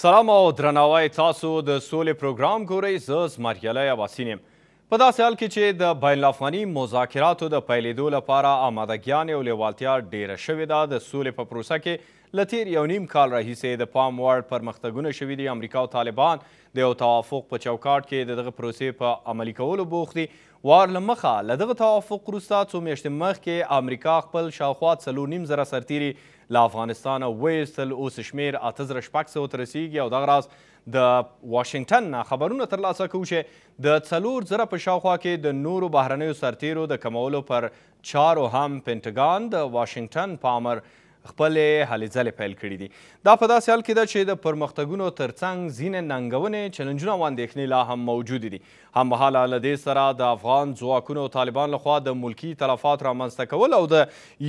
سلام او درناوی تاسو د سولې پروګرام ګورئ زه زمریالی اباسین یم په داسې حال کې چې د بین الافغاني مذاکراتو د پیلېدو لپاره آماده ګیانې او لېوالتیا ډېره شوې ده، د سولې په پروسه کې له تېر یو نیم کال راهیسې د پام وړ پرمختګونه شوي دي، امریکا او طالبان د یو توافق په چوکاټ کې د دغه پروسې په عملي کولو بوخت دي، وار له مخه له دغه توافق وروسته څو میاشتې مخکې امریکا خپل شاوخوا څلور نیم زره سرتېري له افغانستانه وایستل، اوس شمېر اته زره شپږ سوه ته رسېږي او دغه راز د واشنګټن نه خبرونه ترلاسه کوو چې د څلور زره په شاوخوا کې د نورو بهرنیو سرتیرو د کمولو پر چارو هم پنټګان د واشنګټن په امر خپلې هلې ځلې پیل کړې دي دا په داسې حال کې ده چې د پرمختګونو ترڅنګ ځینې ننګونې چلنجونه او اندېښنې لا هم موجودې دي هممهاله له دې سره د افغان ځواکونو او طالبان لخوا د ملکي تلفات رامنځته کول او د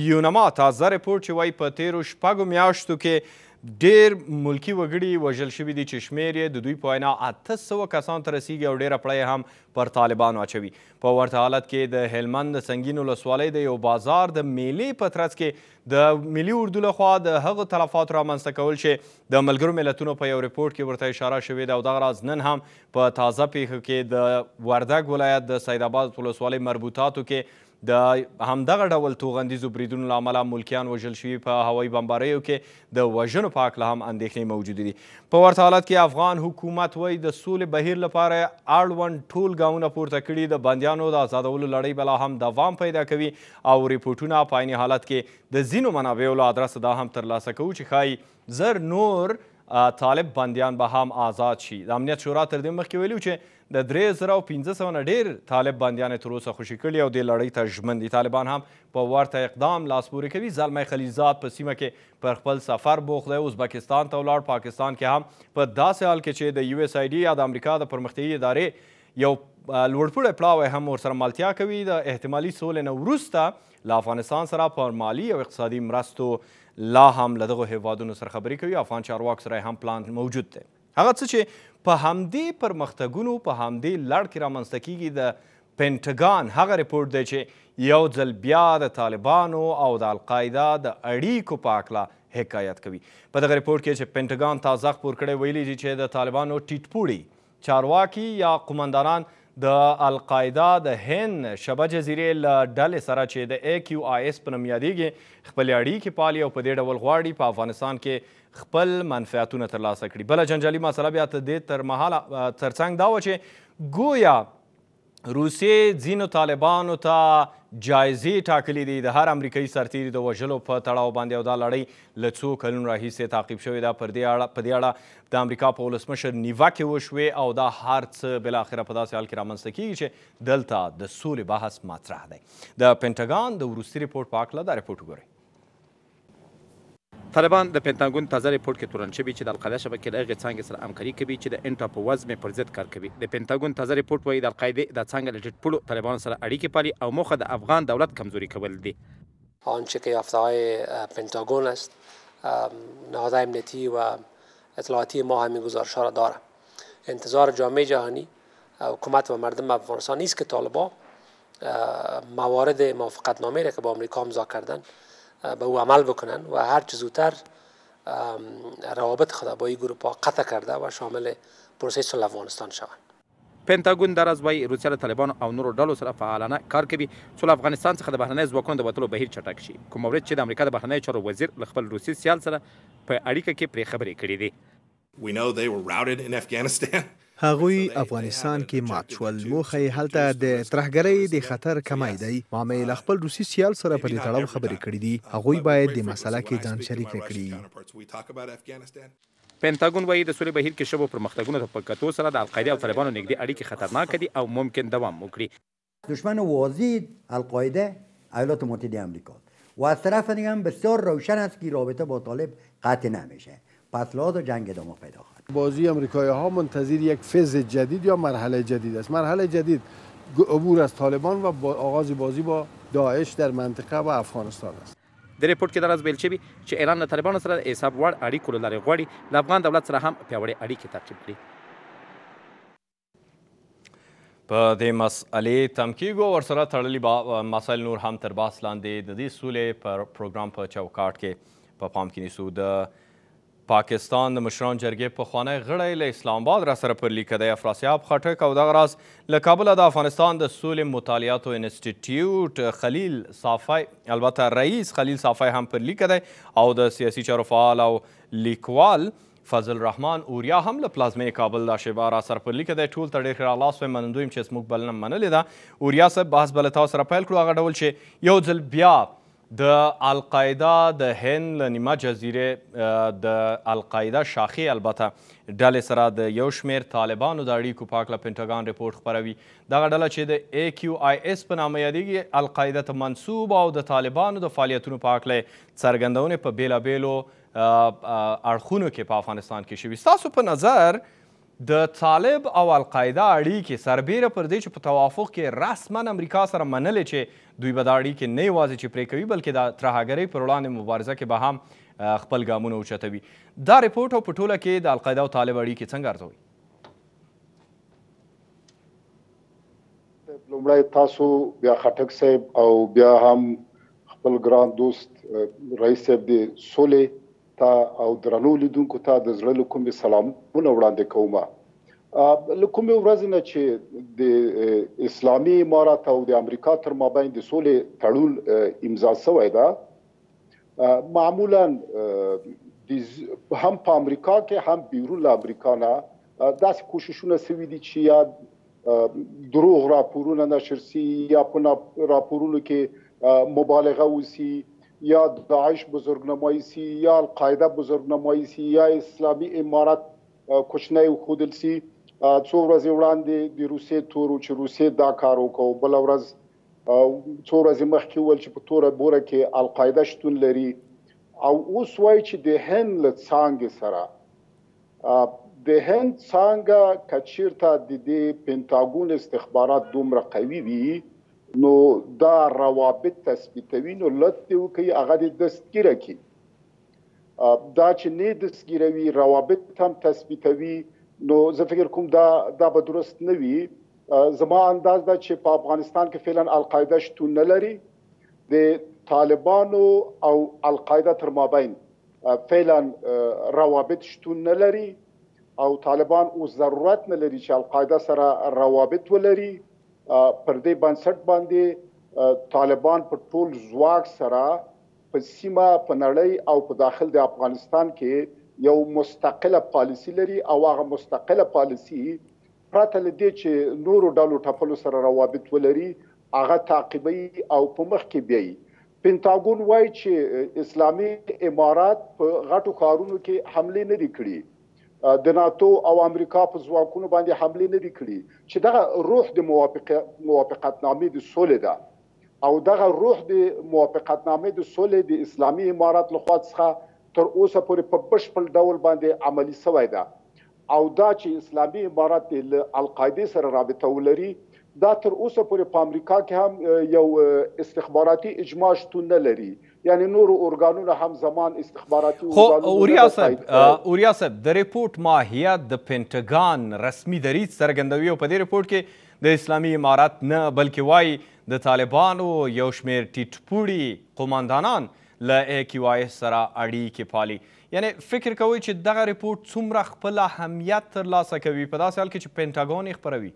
یونما تازه رپورټ چې وایي په تیرو شپږو میاشتو کې ډېر ملکي وګړي وژل شوي دي چې شمېر یې د دوی په وینا اته سوه کسانو ته رسیږي او ډېره پړه یې هم پر طالبانو اچوي. په ورته حالت کې د هلمند د سنګین ولسوالۍ د یو بازار د مېلې په ترڅ کې د ملي اردو لخوا د هغو تلفاتو رامنځته کول چې د ملګرو ملتونو په یو رپورټ کې ورته اشاره شوې ده او دغه راز نن هم په تازه پېښو کې د وردګ ولایت د سیدآباد ولسوالۍ مربوطاتو کې د همدغه ډول توغندیزو بریدونو له امله ملکیان وژل شوي، په هوایي بمباریو کې د وژنو په هکله هم اندېښنې موجودې دي. په ورته حالت کې افغان حکومت وایي، د سولې بهیر لپاره اړوند ټول ګامونه پورته کړي، د بندیانو د ازادولو لړۍ به لا هم دوام پیدا کوي او رپوټونه په عیني حالت کې د ځینو منابعو له ادرسه دا هم ترلاسه کوو چې ښایي زر نور طالب بندیان به هم ازاد شي. د امنیت شورا تر دې مخکې ویلي و چې د درې زره او پنځه سوه نه ډېر طالب بندیان یې تر اوسه خوشي کړي او دې لړۍ ته ژمن دي. طالبان هم په ورته اقدام لاس پورې کوي. زلمی خلیلزاد په سیمه کې پر خپل سفر بوخت دی. ازبکستان ته ولاړ، پاکستان کې هم په داسې حال کې چې د یو ایس آی ډي یا د امریکا د پرمختیایي ادارې یو لوړپوړی پلاوی هم ورسره ملتیا کوي، د احتمالي سولې نه وروسته له افغانستان سره پر مالي او اقتصادي مرستو لا هم له دغو هېوادونو سره خبرې کوي. افغان چارواکو سره یې هم پلان موجود دی. هغه څه چې په همدې پرمختګونو په همدې لړ کې رامنځته کیږي د پنټګان هغه رپورټ دی چې یو ځل بیا د طالبانو او د القاعده د اړیکو په اړه حکایت کوي په دغه رپورټ کې چې پنټګان تازه خپور کړی ویلي دي چې د طالبانو ټیټپوړي چارواکي یا قومندانان د القاعده د هند شبه جزیرې له ډلې سره چې د ای کیو آی اس په نوم یادېږي خپلې اړیکې پالي او په دې ډول غواړي په افغانستان کې خپل منفعتونه تر لاسه کړي بله جنجالي مسله بیا ته دې تر مهاله ترڅنګ دا و چې ګویا روسیې ځینو طالبانو ته جایزې ټاکلې دي د هر امریکایي سرتیري د وژلو په تړاو باندې او دا لړۍ له څو کلونو راهیسې تعقیب شوې ده پر دې اړه په دې اړه د امریکا په ولسمشر نیوکې وشوې او دا هر څه بالاخره په داسې حال کې رامنځته کیږي چې دلته د سولې بحث مطرح دی د پنټاګان د وروستي رپورټ په هکله دا رپورټ وګورئ طالبان د پنتاګون تازه رپوټ کې تورن شوي چې د القاعده شبکې له هغې څانګې سره همکاري کوي چې د انټا په وزمې پر ضد کار کوي. د پنتاګون تازه رپوټ وايي د القاعدې دا څانګه له ټيټ پوړو طالبانو سره اړيکې پالي او موخه د افغان دولت کمزوري کول دي. آنچه که یافته های پنتاگون است نهادهای امنیتی و اطلاعاتی ما همین گزارش ها را داره انتظار جامعه جهانی حکومت و مردم افغانستان نیست که طالبا موارد موافقت نامه را که با امریکا امضا کردن به او عمل بکنن و هر چه زودتر روابط خود با این گروپ ها قطع کرده و شامل پروسه صلح افغانستان شوند پنتاګون دا راز وایي، روسیه له طالبانو او نورو ډلو سره فعالانه کار کوي څو له افغانستان څخه د بهرنیو ځواکونو د وتلو بهیر چټک شي، کومه ورځ چې د امریکا د بهرنیو چارو وزیر له خپل روسي سیال سره په اړیکه کې پرې خبرې کړې دي. هغوی افغانستان کې مات شول، موخه یې هلته د ترهګرۍ د خطر کمی دی. ما مې له خپل روسي سیال سره په دې تړاو خبرې کړې دي. هغوی باید دې مسئله کې ځان شریک نه کړي. پنتاګون وايي، د سولې بهیر کې شوو پرمختګونو ته په کتو سره د القاعدې او طالبانو نږدې اړیکې خطرناکه دي او ممکن دوام وکړي. دشمن واضح القاعده ایالات متحده امریکا است و از طرف دیگه هم بسیار روشن است که رابطه با طالب قطع نمیشه و اطلاعات و جنگ ادامه پیدا خواهد کرد. بازی امریکایی ها منتظر یک فیز جدید یا مرحله جدید است مرحله جدید عبور از طالبان و آغاز بازی با داعش در منطقه و افغانستان است. د رپوټ کې داراز ویل شوي چې ایران له طالبانو سره د حساب وړ اړیکو له لارې غواړي له افغان دولت سره هم پیاوړې اړیکې تعقیب کړي. په دې مسئلې تم کیږو ورسره تړلي مسایل نور هم تر باس لاندې د دې سولې پر پروګرام په چوکاټ کې په پام کې نیسو د پاکستان د مشران جرګې پخوانی غړی له اسلام آباد را سره پر لیکه دی افراسیاب خټک او دغه راز له کابله د افغانستان د سولې مطالعاتو انسټیټیوټ خلیل صافی البته رئیس خلیل صافی هم پر لیکه دی او د سیاسي چارو فعال او لیکوال فضل الرحمن اوریا هم له پلازمېنې کابل دا شېبه راسره پر لیکه دی. ټول ته ډېر ښه راغلاست وایم، منندوی یم چې زموږ بلنه منلې ده. اوریا صاحب بحث به له تاسو سره پیل کړو، هغه ډول چې یو ځل بیا د القاعده د هند له نیمه جزیرې د القاعده شاخې البته ډلې سره د یو شمېر طالبانو د اړیکو په هکله پنټاګان رپورټ خپروي. دغه ډله چې د ای کیو آی اس په نامه یادېږي، القاعده ته منسوب او د طالبانو د فعالیتونو په هکله یې څرګندونې په بېلابېلو اړخونو کې په افغانستان کې شوي. ستاسو په نظر د طالب او القاعده اړیکې سربېره پر دې چې په توافق کې رسماً امریکا سره منلې چې دوی به دا اړیکې نه یوازې چې پرې کوي بلکې د ترهګرۍ پر وړاندې مبارزه کې به هم خپل ګامونه اوچتوي دا رپورټ او په ټوله کې د القاعده او طالب اړیکې څنګه ارزوي؟ صاحب لومړی تاسو بیا خټک صاحب او بیا هم خپل ګران دوست رئیس صاحب د سولې ته او درنو لیدونکو ته د زړه له کومې سلامونه وړاندې کوم له کومې ورځې نه چې د اسلامي امارات او د امریکا تر مابین د سولې تړون امضا شوی ده معمولا هم په امریکا کې هم بیرون له امریکا نه داسې کوششونه سوي دي چې یا دروغ راپورونه نشر سي یا په راپورونو کې مبالغه وسي یا داعش بزرګنمایي سي یا القاعده بزرګنمایي سي یا اسلامي امارت کوچنی وښودل سي څو ورځې وړاندې د روسیې تورو چې روسیې دا کار وکړو بل ورځ څو ورځې مخکې ول چې په توره بوره کې القاعده شتون لري او اوس وایي چې د هند له څانګې سره د هند څانګه که چیرته د دې پنتاګون استخبارات دومره قوي وي نو دا روابط تثبیتوي نو لطف دې وکړي هغه دې دستګیره کړي دا چې نۀ دستګیروي روابط هم تثبیتوي نو زه فکر کوم دا دا به درست نۀ وي زما انداز دا چې په افغانستان کې فعلا القاعده شتون نۀ لري د طالبانو او القاعده تر مابین فعلا روابط شتون نه لري او طالبان اوس ضرورت نه لري چې القاعده سره روابط ولري پر دې بنسټ باندې طالبان په ټول ځواک سره په سیمه په نړۍ او په داخل د افغانستان کې یو مستقله پالیسی لري او هغه مستقله پالیسی پرته له دې چې نورو ډلو ټپلو سره روابط ولري، هغه تعقیبوي او په مخکې بیایي. پنتاګون وايي چې اسلامي امارات په غټو ښارونو کې حملې نه دي کړي، د ناتو او امریکا په ځواکونو باندې حملې نه دي کړي، چې دغه روح د موافقتنامې د سولې ده او دغه روح د موافقتنامې د سولې د اسلامي امارات لخوا څخه تر اوسه پورې په بشپړ ډول باندې عملي شوی ده او دا چې اسلامي امارت دې له القاعدې سره رابطه ولري، دا تر اوسه پورې په امریکا کې هم یو استخباراتي اجماع شتون نه لري، یعنې نورو ارګانونو هم زمان استخباراتي خو اوریا صاحب، اوریا صاحب د رپوټ ماهیت د پنټګان رسمي دریځ څرګندوي او په دې رپوټ کې د اسلامي امارت نه بلکې وايي د طالبانو یو شمېر ټیټ پوړي قوماندانان له ای کیو آی ایس سره اړیکې پالي یعنې فکر کوئ چې دغه رپوټ څومره خپل اهمیت تر لاسه کوي په داسې حال کې چې پنټاګون یې خپروي؟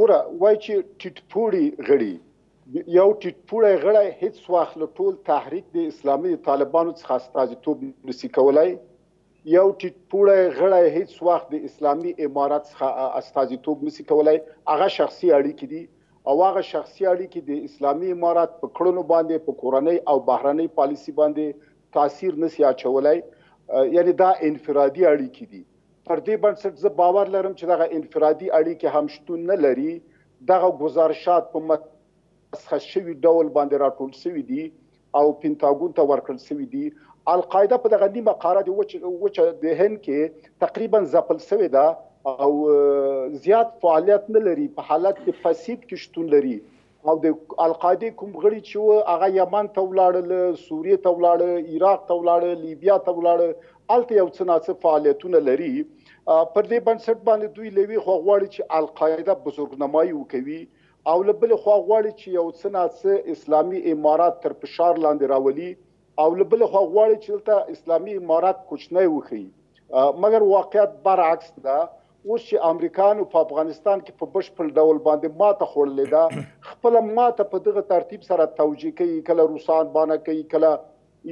ګوره وایي چې ټیټ پوړي غړي. یو ټیټ پوړی غړی هیڅ وخت له ټول تحریک د اسلامي د طالبانو څخه استازیتوب نسي کولای. یو ټیټ پوړی غړی هیڅ وخت د اسلامي امارت څخه استازیتوب نسي کولای. هغه شخصي اړیکې دي او هغه شخصي اړیکې د اسلامي امارت په کړنو باندې په کورنۍ او بهرنۍ پالیسي باندې تاثیر نه سي اچولای، یعنې دا انفرادي اړیکې دي. پر دې بنسټ زه باور لرم چې دغه انفرادي اړیکې هم شتون نه لري، دغه ګزارشات په مسخ شوي ډول باندې راټول شوي دي او پنتاګون ته ورکړل شوي دي. القاعده په دغه نیمه قاره د وچه د هند کې تقریبا ځپل شوې ده او زیات فعالیت نه لري، په حالت د فسید کې شتون لري او د القاعدې کوم غړي چې وو هغه یمن ته ولاړل، سوریې ته ولاړل، عراق ته ولاړل، لیبیا ته ولاړل، هلته یو څه ناڅه فعالیتونه لري. پر دې بنسټ باندې دوی له یوې خوا غواړي چې القاعده بزرګنمایي وکوي او له بلې خوا غواړي چې یو څه نا څه اسلامي امارات تر فشار لاندې راولي او له بلې خوا غواړي چې دلته اسلامي امارات کوچنی وښيي مګر واقعیت برعکس ده اوس چې امریکایانو په افغانستان کې په بشپړ ډول باندې ماته خوړلې ده خپل ماته په دغه ترتیب سره توجیه کوي کله روسان بانه کوي کله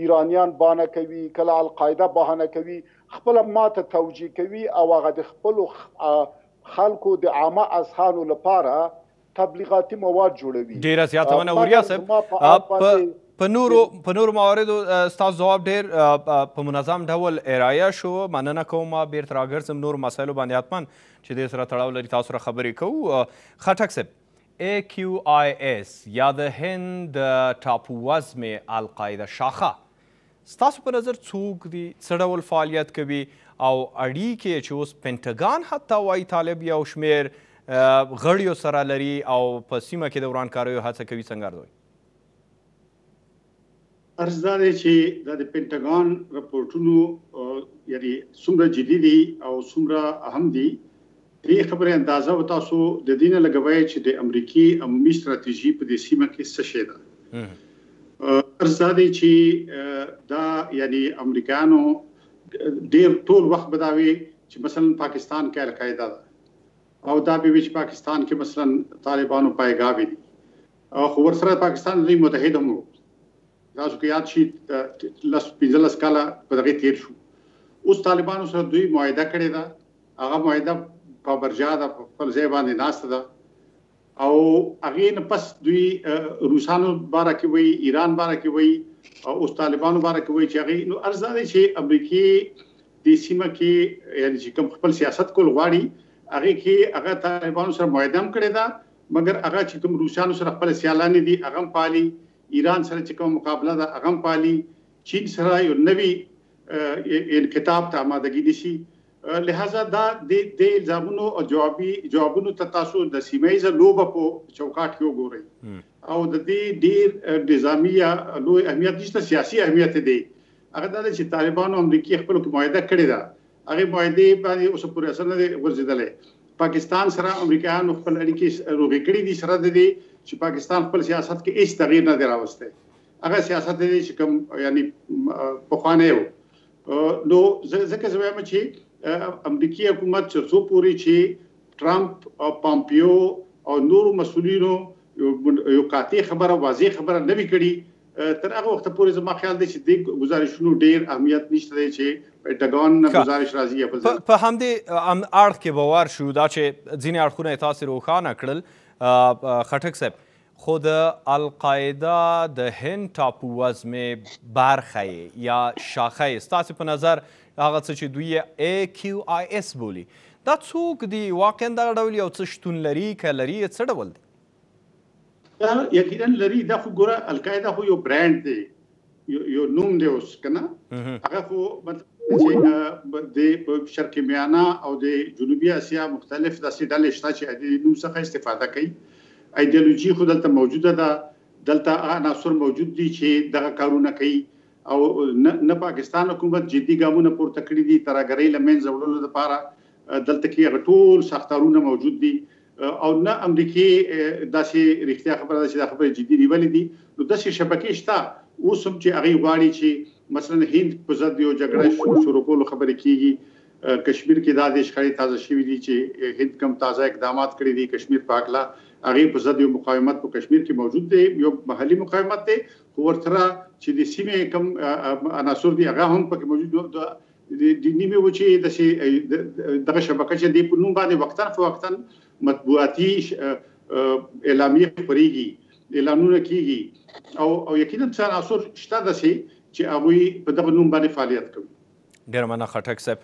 ایرانیان بانه کوي، کله القاعده بهانه کوي، خپله ماته توجیه کوي او هغه د خپلو خلکو د عامه اذهانو لپاره تبلیغاتي مواد جوړوي. ډېره زیاته مننه وریا صاحب. مګر زما په اند باندې د. په نورو په نورو مواردو ستاسو ځواب ډېر په منظم ډول ارایه شو. مننه کوم. بېرته راګرځم نورو مسایلو باندې حتما چې دې سره تړاو لري تاسو سره خبرې کوو. خټک صاحب ای کیو آی ایس یا د هند د ټاپووزمې القاعده شاخه ستاسو په نظر څوک دي، څه ډول فعالیت کوي او اړیکې یې چې اوس پنټګان حتی وایي طالب یو شمېر غړیو سره لري او په سیمه کې د ورانکاریو هڅه کوي څنګه ارزوئ؟ عرض دا دی چې دا د پنټاګون رپورټونو یعنی څومره جدي دي او څومره اهم دي دې خبرې اندازه و تاسو د دینه لګوي چې د امریکای عمومي ستراتیژي په دې سیمه کې څه شي ده ارزادي چې دا یعنی امریکانو ډیر ټول وخت بداوي چې مثلا پاکستان کې القاعده ده او دا به وچ پاکستان کې مثلا طالبانو پایګاوي دي خو ورسره د پاکستان لوی متحد هم وو. تاسو که یاد شي لس پنځلس کاله په دغې تېر شو. اوس طالبانو سره دوی معاهده کړې ده، هغه معاهده په برجا ده، په خپل ځای باندې ناسته ده او هغې نه پس دوی روسانو باره کې وایي، ایران باره کې وایي او اوس طالبانو باره کې وایي چې هغې نو عرض دا دی چې امریکې دې سیمه کې یعنې چې کوم خپل سیاست کول غواړي هغې کې هغه طالبانو سره معاهده هم کړې ده مګر هغه چې کوم روسانو سره خپل سیالانې دي هغه هم پالي ایران سره چې کومه مقابله ده هغه هم پالي چین سره یو نوي انقطاب ته آمادګي نیسي لهذا دا د د الزامونو او جوابي جوابونو ته تاسو د سیمه ایزه لوبه په چوکاټ کې وګورئ او د دې ډیر نظامی یا لوی اهمیت نشته سیاسي اهمیت دی هغه دا چې طالبانو امریکای خپل معاهده کړې ده هغې معاهدې باندې اوسه پورې اثر نه دی غورځېدلی. پاکستان سره امریکایانو خپل اړیکې روغې کړې دي سره د دې چې پاکستان خپل سیاست کې هېڅ تغیر نه دی راوستی. هغه سیاست دی چې کوم یعنې پخوانی و. نو ځکه زه وایم چې امریکي حکومت تر څو پورې چې ټرمپ او پامپیو او نورو مسؤلینو یو قاطع خبره واضح خبره نه وي کړې تر هغه وخت پورې زما خیال دی چې د گزارشونو ډیر اهمیت نشته دی چې ډګان نه گزارش راځي یا په په همدې اړخ کې باور شو دا چې ځینې اړخونه تاسو روښانه کړل خټک صاحب خو د القاعده د هند ټاپو وزمې برخه یا شاخه ستاسو په نظر هغه څه چې دوی ای کیو آی اس بولی دا څوک دی واقعا دغه ډول یو څه شتون لري که لري څه ډول دی یقینا لري دا خو ګوره القاعده خو یو برانډ دی یو نوم دی اوس کنه هغه خو مطلب چې د شرق میانه او د جنوبي اسیا مختلف داسې ډلې شته چې د نوم څخه استفاده کوي ایدئولوژي خو دلته موجوده ده دلته عناصر موجود دي چې دغه کارونه کوي او نه نه پاکستان حکومت جدي ګامونه پورته کړي دي ترهګرۍ له منځه وړلو لپاره دلته کې هغه ټول ساختارونه موجود دي او نه امریکې داسې رښتیا خبره ده چې دا خبرې جدي نیولې دي نو داسې شبکې شته اوس هم چې هغه غواړي چې مثلا هند په ضد یو جګړه شروع کولو خبرې کیږي کشمیر کې دا د شخړې تازه شوې دي چې هند کم تازه اقدامات کړی دي کشمیر په اړه هغه په ضد یو مقاومت په کشمیر کې موجود دی یو محلي مقاومت دی خو ورسره چې د سیمې کوم عناصر دي هغه هم پکې موجود دي د نیمې وچې د شي دغه شبکه چې د په نوم باندې وقتا فوقتا مطبوعاتي اعلامیه خبريږي اعلانونه کیږي او یقینا څه عناصر شته د شي چې هغه په دغه نوم باندې فعالیت کوي ډېره مننه خټک صاحب.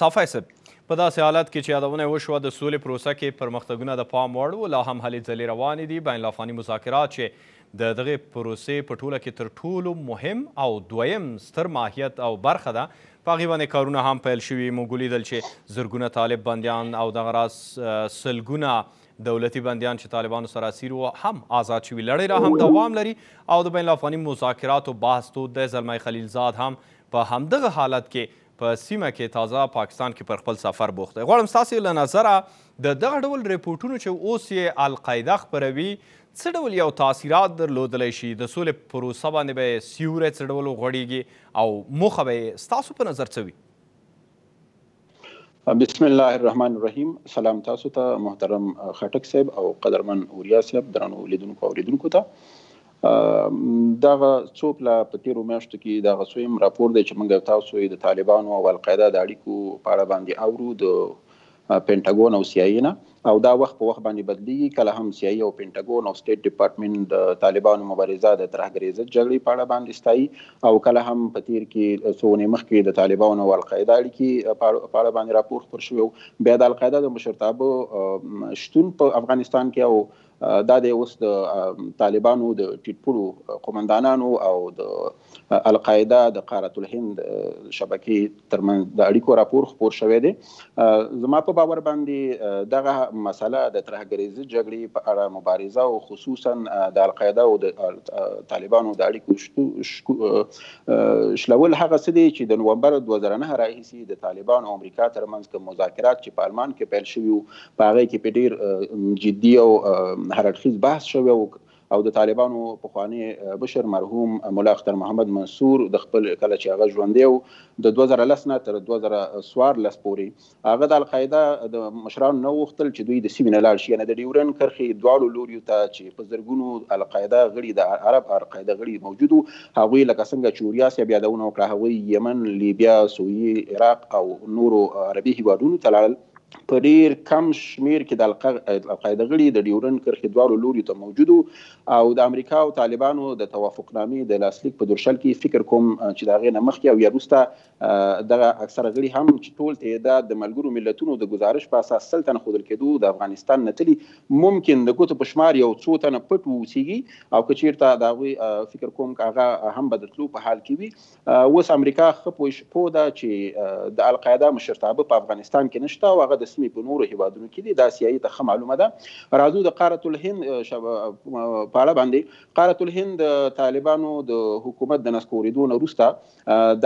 صافی صاحب په داسې حالت کې چې یادونه یې وشوه د سولې پروسه کې پرمختګونه د پام وړ وو، لا هم هلې ځلې روانې دي، بین الافغاني مذاکرات چې د دغې پروسې په ټوله کې تر ټولو مهم او دویم ستر ماهیت او برخه ده، په هغې باندې کارونه هم پیل شوي، موږ ولیدل چې زرګونه طالب بندیان او دغه راز سلګونه دولتي بندیان چې طالبانو سره اسیر وو هم آزاد شوي، لړۍ لا هم دوام لري او د بین الافغاني مذاکراتو بحث تود دی، زلمی خلیلزاد هم په همدغه حالت کې په سیمه کې تازه پاکستان کې پر خپل سفر بوخت دی. غواړم ستاسې له نظره د دغه ډول رپوټونو چې اوس یې القاعده خپروي څه ډول یو تاثیرات درلودلی شي، د سولې په پروسه باندې به یې سیوری څه ډول وغوړیږي او موخه به یې ستاسو په نظر څه وي؟ بسم الله الرحمن الرحیم سلام تاسو ته محترم خټک صاحب او قدرمن اوریا صاحب درنو لیدونکو او لیدونکو ته دغه څو پلا په تیرو میاشتو کې دغه څو هم راپور دی چې موږ تاسو د طالبانو او القاعده د اړیکو په اړه باندې اورو د پینټاګون او سیایي نه او دا وخت په وخت باندې بدليږي، کله هم سي آی او پنټاګون او سټيټ ډيپارټمنټ د طالبانو مبارزه د ترهګريزد جګړې په اړه باندې ستايي او کله هم په تير کې څو اونۍ مخکې د طالبانو او القاعده اړيکې په اړه باندې راپور خپور شوی او بيا د القاعده د مشرتابه شتون په افغانستان کې او دا د اوس د طالبانو د ټیټپړو قومندانانو او د القاعده د قارت الهند شبکې ترمنځ د اړیکو راپور خپور شوی دی زما په باور باندې دغه مسله د ترهګریزې جګړې په اړه مبارزه او خصوصا د القاعده او د طالبانو د اړیکو شلول هغه څه دي چې د نومبر 2009 راهیسې د طالبانو او امریکا ترمنځ کوم مذاکرات چې په آلمان کې پیل شوي په هغه کې په ډیر جدي او هر اړخیز بحث شوی او او د طالبانو په خوانی بشر مرحوم مولا اختر محمد منصور د خپل کله چې هغه ژوندې او د 2010 نه تر 2014 پورې هغه د القاعده د مشران نو وختل چې دوی د سیمې نه لاړ شي یعنی د ډیورن کرخي دواړو لوري ته چې په زرګونو القاعده غړي د عرب القاعده غړي موجودو هغه لکه څنګه چوریا سی بیا دونه وکړه هغه یمن لیبیا سوریه عراق او نورو عربي هیوادونو ته لاړل په ډیر کم شمیر کې د القاعده غړي د ډیورن کرښې دواړو لوري ته موجودو او د امریکا او طالبانو د توافق نامې د لاسلیک په درشل کې فکر کوم چې د هغې نه مخکې او یا وروسته دغه اکثره غړي هم چې ټول تعداد د ملګرو ملتونو د ګزارش په اساس سل تنه ښودل کېدو د افغانستان نه تلي ممکن د ګوتو په شمار یو څو تنه پټ واوسیږي او که چیرته د هغوی فکر کوم که هغه هم به د تلو په حال کې وي اوس امریکا ښه پوه ده چې د القاعده مشرتابه په افغانستان کې نشته او هغه د سیمې په نورو هیوادونو کې دي دا سیایي ته ښه معلومه ده راځو د قارت الهند په اړه باندې قارت الهند د طالبانو د حکومت د نسکوریدو نه وروسته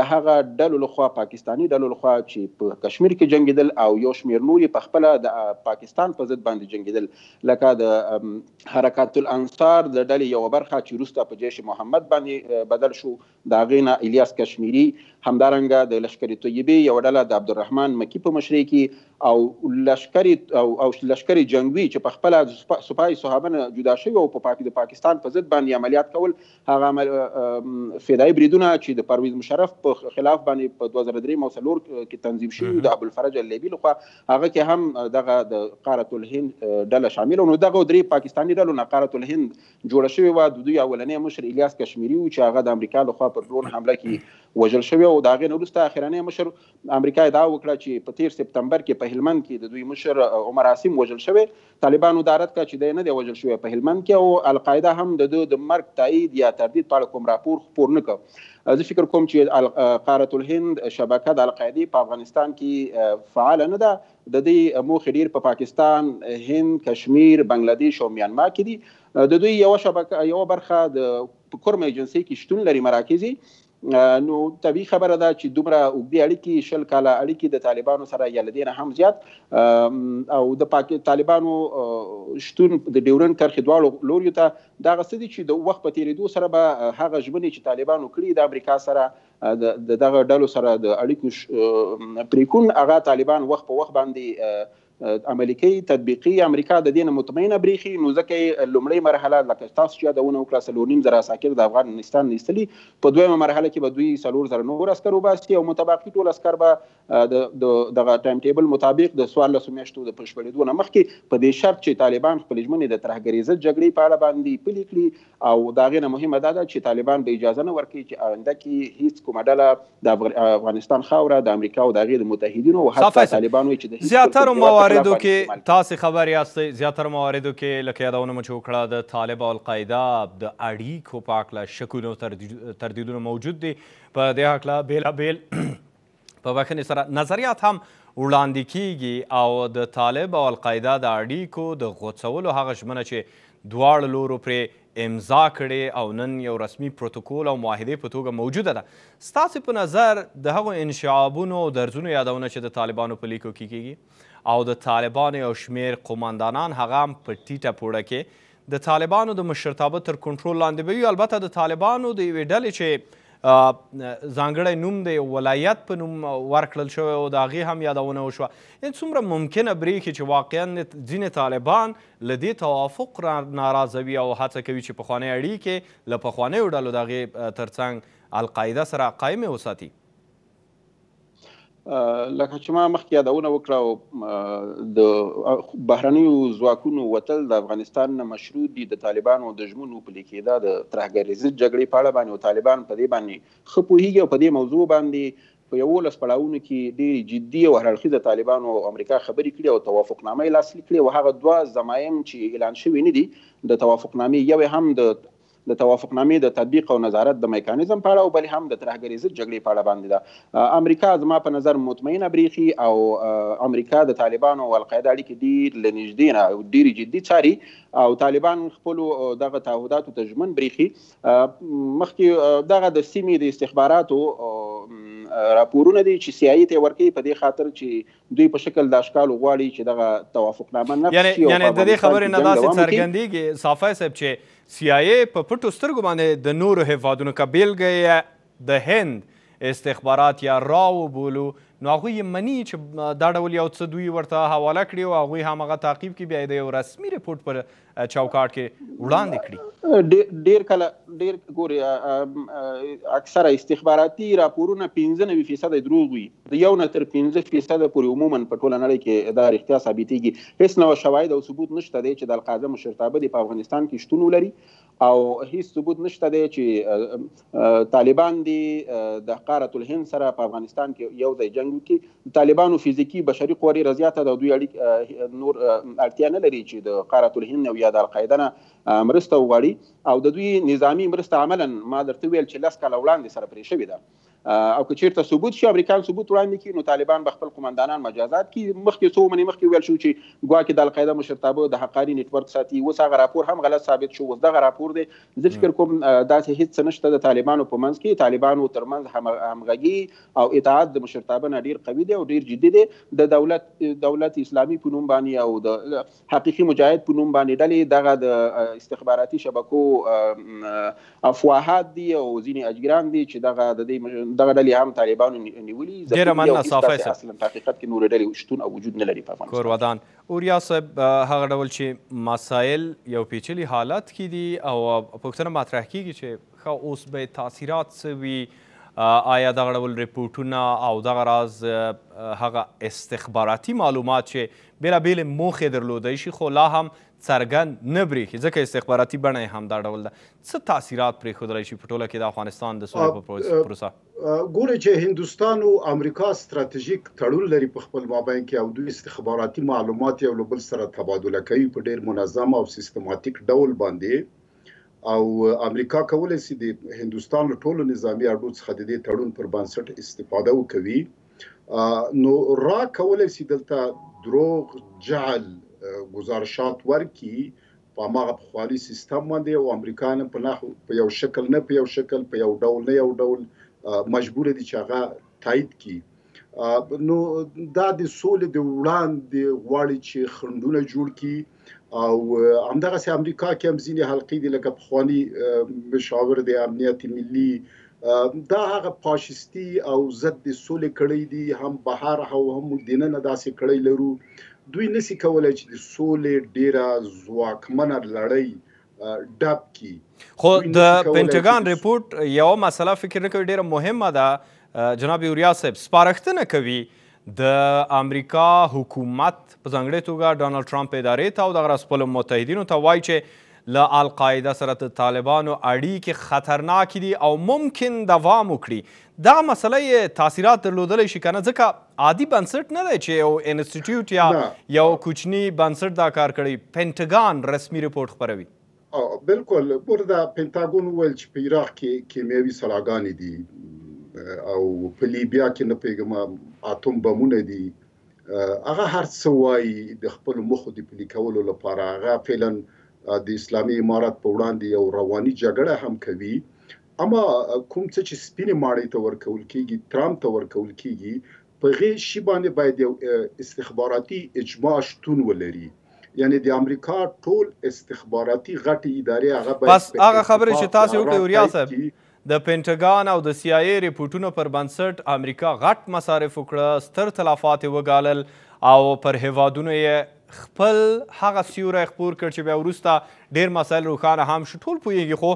د هغه ډلو لخوا پاکستاني ډلو لخوا چې په کشمیر کې جنګیدل او یو شمیر نوري په خپل د پاکستان په ضد باندې جنګیدل لکه د حرکات الانصار د ډلې یو برخه چې وروسته په جیش محمد باندې بدل شو د هغې نه الیاس کشمیري همدارنګه د لشکر طیبې یوه ډله د عبدالرحمن مکي په مشرۍ کې او لشکر او لشکر جنګوي چې په خپله سپاه صحابه نه جدا شوي او په د پاکستان په ضد باندې عملیات کول هغه عمل فدایي بریدونه چې د پرویز مشرف په خلاف باندې په 2003 او 4 کې تنظیم شوي د ابوالفرج اللیبي لخوا هغه کې هم دغه د قارت الهند ډله شامل نو دغه درې پاکستاني ډلو نه قارت الهند جوړه شوې وه، د دوی اولنی مشر الیاس کشمیري و چې هغه د امریکا له خوا په ډرون حمله کې وژل شوی او د هغې نه وروسته اخرنی مشر امریکا ادعا وکړه چې په تېر سپتمبر کې په هلمند کې د دوی مشر عمر عاصم وژل شوی، طالبانو دا رد کړه چې دی نه دی وژل شوی په هلمند کې او القاعده هم د ده د مرګ تایید یا تردید په اړه کوم راپور خپور نه کړ. زه فکر کوم چې قارة الهند شبکه د القاعدې په افغانستان کې فعاله نه ده، د دوی موخې ډېر په پاکستان، هند، کشمیر، بنګله دېش او میانمار کې دي. د دوی یوه شبکه، یوه برخه د په کورمه ایجنسۍ کې شتون لري، مراکز یې، نو طبیعي خبره ده چې دومره اوږدې اړیکې، شل کاله اړیکې د طالبانو سره یا له دې نه هم زیات او د پاک طالبانو شتون د ډیورنډ کرښې دواړو لوریو ته دا هغه څه دي چې د وخت په تېرېدو سره به هغه ژمنې چې طالبانو کړي د امریکا سره د دغه ډلو سره د اړیکو پریکون هغه طالبان وخت په وخت باندې عملي کوي تطبیقي امریکا د دې نه مطمئنه بریښي نو ځکه یې لومړۍ مرحله لکه تاسو چې یادونه وکړه څلور نیم زره عساکر د افغانستان نه ایستلي په دویمه مرحله کې به دوی څلور زره نور عسکر وباسي او متباقي ټول عسکر به د دغه ټایم ټیبل مطابق د څوارلسو میاشتو د بشپړېدو نه مخکې په دې شرط چې طالبان خپلې ژمنې د ترهګرۍ ضد جګړې په اړه باندې پلي کړي او د هغې نه مهمه دا ده چې طالبان به اجازه نه ورکوي چې آینده کې هیڅ کومه ډله د افغانستان خاوره د امریکا او د هغې د متحدینو او حتی طالبان وایي چې د زیاترو مواردو کې تاسې خبر یاست زیاترو مواردو کې لکه یادونه مو چې وکړه د طالب او القاعده د اړیکو په هکله شکونه تردیدونه موجود دي په دې هکله بېلابېل په بښنې سره نظریات هم وړاندې کیږي او د طالب او القاعده د اړیکو د غوڅولو هغه ژمنه چې دواړو لورو پرې امضا کړې او نن یو رسمي پروتوکول او معاهده په توګه موجوده ده ستاسو په نظر د هغو انشعابونو او درزونو یادونه چې د طالبانو په لیکو کې کیږي او د طالبانو یو شمیر قوماندانان هغه هم په ټیټه پوړه کې د طالبانو د مشرتابه تر کنټرول لاندې به وي البته د طالبانو د یوې ډلې چې ځانګړی نوم دی ولایت په نوم ورکړل شوی او د هغې هم یادونه وشوه یعنې څومره ممکنه برېښي چې واقعا ځینې طالبان له دې توافق را ناراضه وي او هڅه کوي چې پخوانۍ اړیکې له پخوانیو ډلو د هغې ترڅنګ القاعده سره قایمې وساتي لکه چې ما مخکې یادونه وکړه او د بهرنیو ځواکونو وتل د افغانستان نه مشروع دي د طالبانو د ژمنو پلي کېدا د ترهګرۍ ضد جګړې په اړه باندې او طالبان په دې باندې ښه پوهېږي او په دې موضوع باندې په یوولس پړاوونو کې ډېرې جدي او هراړخیزه طالبانو او امریکا خبرې کړي او توافقنامه یې لاسلیک کړې او هغه دوه ضمایم چې اعلان شوي نه دي د توافقنامې یو هم د د توافقنامې د تطبیق او نظارت د میکانیزم په اړه او بل هم د ترهګرې ضد جګړې په اړه باندې ده. امریکا زما په نظر مطمئنه برېښي او امریکا د طالبانو او القاعده اړیکې ډېر له نږدې نه او ډېرې جدي څاري او طالبان خپلو دغه تعهداتو ته ژمن برېښي. مخکې دغه د سیمې د استخباراتو راپورونه دي چې سي آی ته ورکوي په دې خاطر چې دوی په شکل د اشکالو غواړي چې دغه توافقنامه نقض شي او په افغانستان کې جنګ دوام وکړي. یعنې د دې خبرې نه داسې څرګندېږي صافی صاحب چې سي آی اې په پټو سترګو باندې د نورو هیوادونو که بیلګه یې د هند استخبارات یا را وبولو نو هغوی یې مني چې دا ډول یو څه دوی ورته حواله کړي او هغوی هم هغه تعقیب کړي بیا یې د یو رسمي رپورټ پر چوکاټ کې وړاندې کړي ډیر کله ډیر ګوري اکثره استخباراتي راپورونه 95 فیصد دروغ وي د یو نه تر 15 فیصد پورې عموما په ټوله نړۍ کې دا رښتیا ثابتېږي هیڅ نوع شواهد او ثبوت نشته دی چې د القاعده مشرتابه دې په افغانستان کې شتون ولري او هیڅ ثبوت نشته دی چې طالبان دې د قاره الهند سره په افغانستان کې یو ځای جنگ وکړي د طالبانو فزیکی بشري قوه ډیره زیاته ده دوی اړیک نور اړتیا نه لري چې د قاره الهند او یا د القاعده نه مرسته وغواړي او د دوی نظامی مرسته عملا ما درته ویل چې لس کاله وړاندې سره پرې شوې ده او که چیرته ثبوت شي امریکایان ثبوت وړاندې کړي نو طالبان به خپل قومندانان مجازات کړي مخکې څو منې مخکې ویل شو چې ګواکې د القاعده مشرتابه د حقاري نیټورک ساتي اوس هغه راپور هم غلط ثابت شو اوس دغه راپور دی زه فکر کوم داسې هیڅ څه نشته د طالبانو په منځ کې طالبانو ترمنځ همغږي او اطاعت د مشرتابه نه ډیر قوي دی او ډیر جدي دی د دولت دولت اسلامي په نوم باندې او د حقیقي مجاهد په نوم باندې ډلې دغه د استخباراتي شبکو افواهات دي او ځینې اجګران دي چې دغه د دغه ډلې هم طالبانو نیولي ډېره مننه صافی صاحب اصلا په حقیقت کې نور ډلې شتون او وجود نه لري په افغانستان کور ودان اوریا صاحب هغه ډول چې مسائل یو پیچلي حالت کې دي او پوښتنه مطرح کیږي چې خو اوس به تاثیرات څه وي آیا دغه ډول رپورټونه او دغه راز هغه استخباراتي معلومات چې بېلا بېلې موخې درلودای شي، خو لا هم څرګند نه برېښي، ځکه استخباراتي بڼه یې همدا ډول ده. څه تاثیرات پرېښودلای شي په ټوله کې د افغانستان د سولې په پروسه؟ ګورئ چې هندوستان او امریکا ستراتیژیک تړون لري په خپل مابین کې او دوی استخباراتي معلومات یو له بل سره تبادله کوي په ډېر منظم او سیستماتیک ډول باندې او امریکا کولای شي د هندوستان له ټولو نظامي اډو څخه د دې تړون پر بنسټ استفاده وکوي. نو را کولای شي دلته دروغ جعل گزارشات ورکي په ماغه پخوالي سیستم باندې او امریکا نه په نحو په یو شکل نه په یو شکل په یو ډول نه یو ډول مجبور دي چې هغه تایید کړي نو دا د سولې د وړاندې غواړي چې خندونه جوړ کړي او همدغه سه امریکا کې هم ځینې حلقې دي لکه پخوانی مشاور دی امنیت ملي دا هغه فاشیستی او ضد د سولې کړی دي هم بهر او هم دینه نه داسې کړی لرو دوی نسی کولای چې د سولې ډیره ځواکمنه لړۍ ډب کی خو د پنټاګان رپورټ یو مسله فکر نه کوي ډیره مهمه ده جناب یوریا صاحب سپارښتنه کوي د امریکا حکومت په ځانګړې توګه ډونالد ټرمپ ادارې ته او دغه راز خپلو متحدینو ته وایي چې له القاعده سره د طالبانو اړیکې خطرناکې دي او ممکن دوام وکړي دغه مسله یې تاثیرات درلودلی شي کنه ځکه عادي بنسټ نه دی چې یو انسټیټیوټ یا یو کوچنی بنسټ دا کار کړی پنټګان رسمي رپورټ خبروي بالکل ګور دا پنتاګون ویل چې په عراق کې کیمیاوي سلاګانې دي او په لیبیا کې نه پیګم اتم بمونه دي هغه هر څه وایي د خپل مخو د پلي کولو لپاره هغه فعلا د اسلامي امارات په وړاندې یو رواني جګړه هم کوي اما کوم څه چې سپینې ماڼۍ ته ورکول کیږي، ترامپ ته ورکول کیږي، په هغې شي باندې باید یو استخباراتي اجماع شتون ولري، یعنې د امریکا ټول استخباراتي غټې ادارې هغه باید په اتفاق سره هغه کار پیل کړي. د پنټګان او د سي آی اې رپوټونو پر بنسټ امریکا غټ مصارف وکړه، ستر تلفات یې وګالل او پر هیوادونو یې خپل هغه سیوری خپور کړ چې بیا وروسته ډیر مسایل روښانه هم شو ټول پوهیږي خو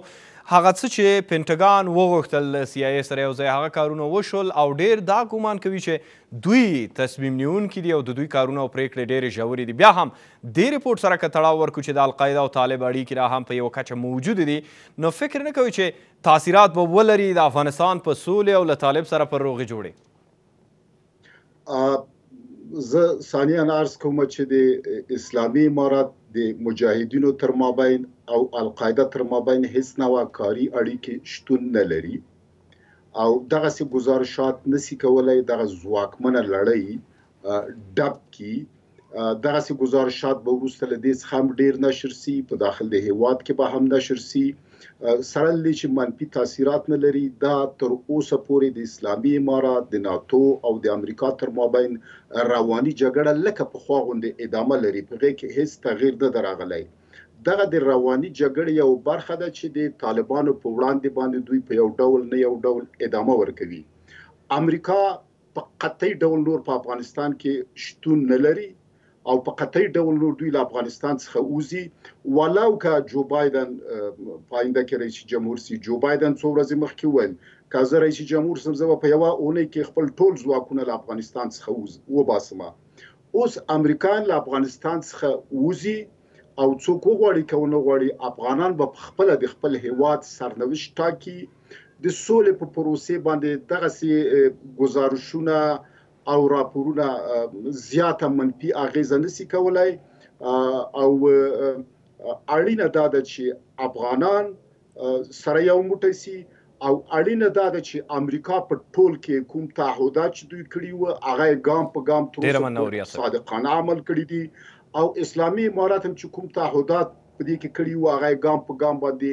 هغه څه چې پنټګان وغوښتل له سی آی سره یو ځای هغه کارونه وشول او ډیر دا ګومان کوي چې دوی تصمیم نیونکي دي او د دوی کارونه او پریکړې ډیرې ژورې دي بیا هم دې رپورټ سره که تړاو ورکړو چې د القاعده او طالب اړیکې را هم په یو کچه موجود دي نو فکر نه کوي چې تاثیرات به ولري د افغانستان په سولې او له طالب سره پر روغې جوړې زه ثانیا عرض کوم چې د اسلامي امارت د مجاهدینو تر مابین او القاعده تر مابین هیڅ نوع کاری اړیکې شتون نه لري او دغه سي گزارشات نسی کولای دغه ځواکمنه لړۍ ډب کی دغسې ګزارشات به وروسته له دې څخه هم ډېر نشر سي، په داخل د هېواد کې به هم نشر سي. سره له دې چې منفي تاثیرات نه لري، دا تر اوسه پورې د اسلامي امارات، د ناتو او د امریکا تر مابین رواني جګړه لکه پخوا غوندې ادامه لري، په هغې کې هېڅ تغیر نه دی راغلی. دغه د رواني جګړې یوه برخه ده چې د طالبانو په وړاندې باندې دوی په یو ډول نه یو ډول ادامه ورکوي. امریکا په قطعي ډول نور په افغانستان کې شتون نه لري او په قطعي ډول نور دوی له افغانستان څخه وځي ولو که جو بایدن په آینده کې رئیس جمهور سي جو بایدن څو ورځې مخکې ویل که زه رئیس جمهور سم زه په یوه اونۍ کې خپل ټول ځواکونه له افغانستان څخه وباسم اوس امریکایان له افغانستان څخه وځي او څوک وغواړي که ونه غواړي افغانان به په خپله د خپل هیواد سرنوشت ټاکي د سولې په پروسې باندې دغسې ګزارشونه او راپورونه زیاته منفي اغیزه نسی کولای او اړینه دا ده چې افغانان سره یو موټی سي او اړینه دا ده چې امریکا په ټول کې کوم تعهدات چې دوی کړي وو هغه ګام په ګام تر اوسه صادقانه عمل کړی دي او اسلامي امارات هم چې کوم تعهدات په دې کې کړي وو هغه ګام په ګام باندې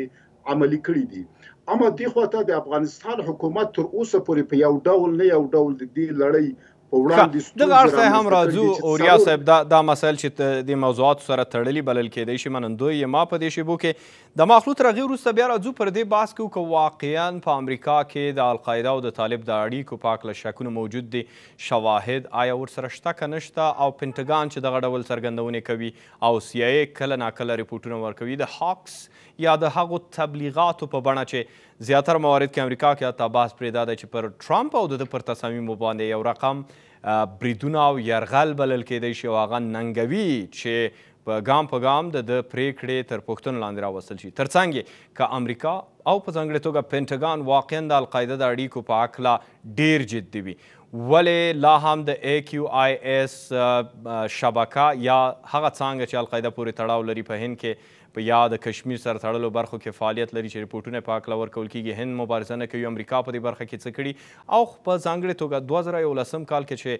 عملي کړي دي. اما دې خوا ته د افغانستان حکومت تر اوسه پورې په یو ډول نه یو ډول د دې لړۍ په وړاندې ستونزې رامنځته کړي دي. اوریا صاحب دا, دا مسایل چې د موضوعاتو سره تړلي بلل کېدای شي منندوی یې ما په دې شیبو کې د ماخلو تر هغې وروسته بیا راځو پر دې بحث کوو که واقعا په امریکا کې د القاعده او د طالب د اړیکو په هکله شکونه موجود دي شواهد آیا ورسره شته که نشته او پنټګان چې دغه ډول څرګندونې کوي او سي آی کله ناکله رپورټونه ورکوي د هاکس یا د هغو تبلیغاتو په بڼه چې زیاتره موارد کې امریکا کې حتی بحث پرې دا دی چې پر ټرمپ او د ده پر تصامیمو باندې یو رقم بریدونه او یرغل بلل کېدای شي او هغه ننګوي چې په ګام په ګام د ده پریکړې تر پوښتنو لاندې راوستل شي ترڅنګ یې که امریکا او په ځانګړې توګه پنټګان واقعا د القاعده د اړیکو په هکله ډیر جدي وي ولې لا هم د ای کیو آی اس شبکه یا هغه څانګه چې القاعده پورې تړاو لري په هند کې په یاد کشمیر سره تړلو برخو کې فعالیت لري چې رپوټونه په هکله ورکول کیږي. هند مبارزه نه کوي امریکا په دې برخه کې څه کړي او خو په ځانګړې توګه دوه زره او لسم کال کې چې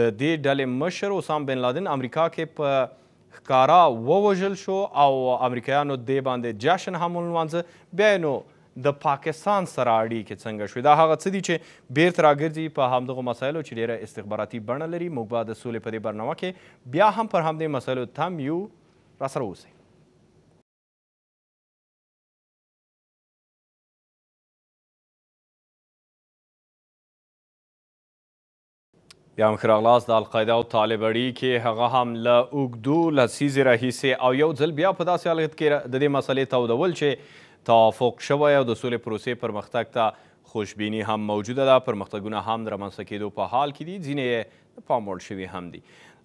د دې ډلې مشر اوسام بن لادن امریکا کې په ښکاره ووژل شو او امریکایانو دې باندې جشن هم ونمانځه بیا یې نو د پاکستان سره اړیکې څنګه شوې دا هغه څه دي چې بیرته راګرځي په همدغو مسایلو چې ډیره استخباراتي بڼه لري موږ به د سولې په دې برنامه کې بیا هم پر همدې مسایلو تم یو راسره اوسئ. بیا هم ښه راغلاست. د القاعده او طالب اړیکې هغه هم له اوږدو لسیزې راهیسې او یو ځل بیا په داسې حالت کې د دې مسئلې تودول چې توافق شوی او د سولې پروسې پرمختګ ته خوشبیني هم موجوده ده، پرمختګونه هم د رامنځته کېدو په حال کې دي، ځینې یې د پام وړ شوي هم دي.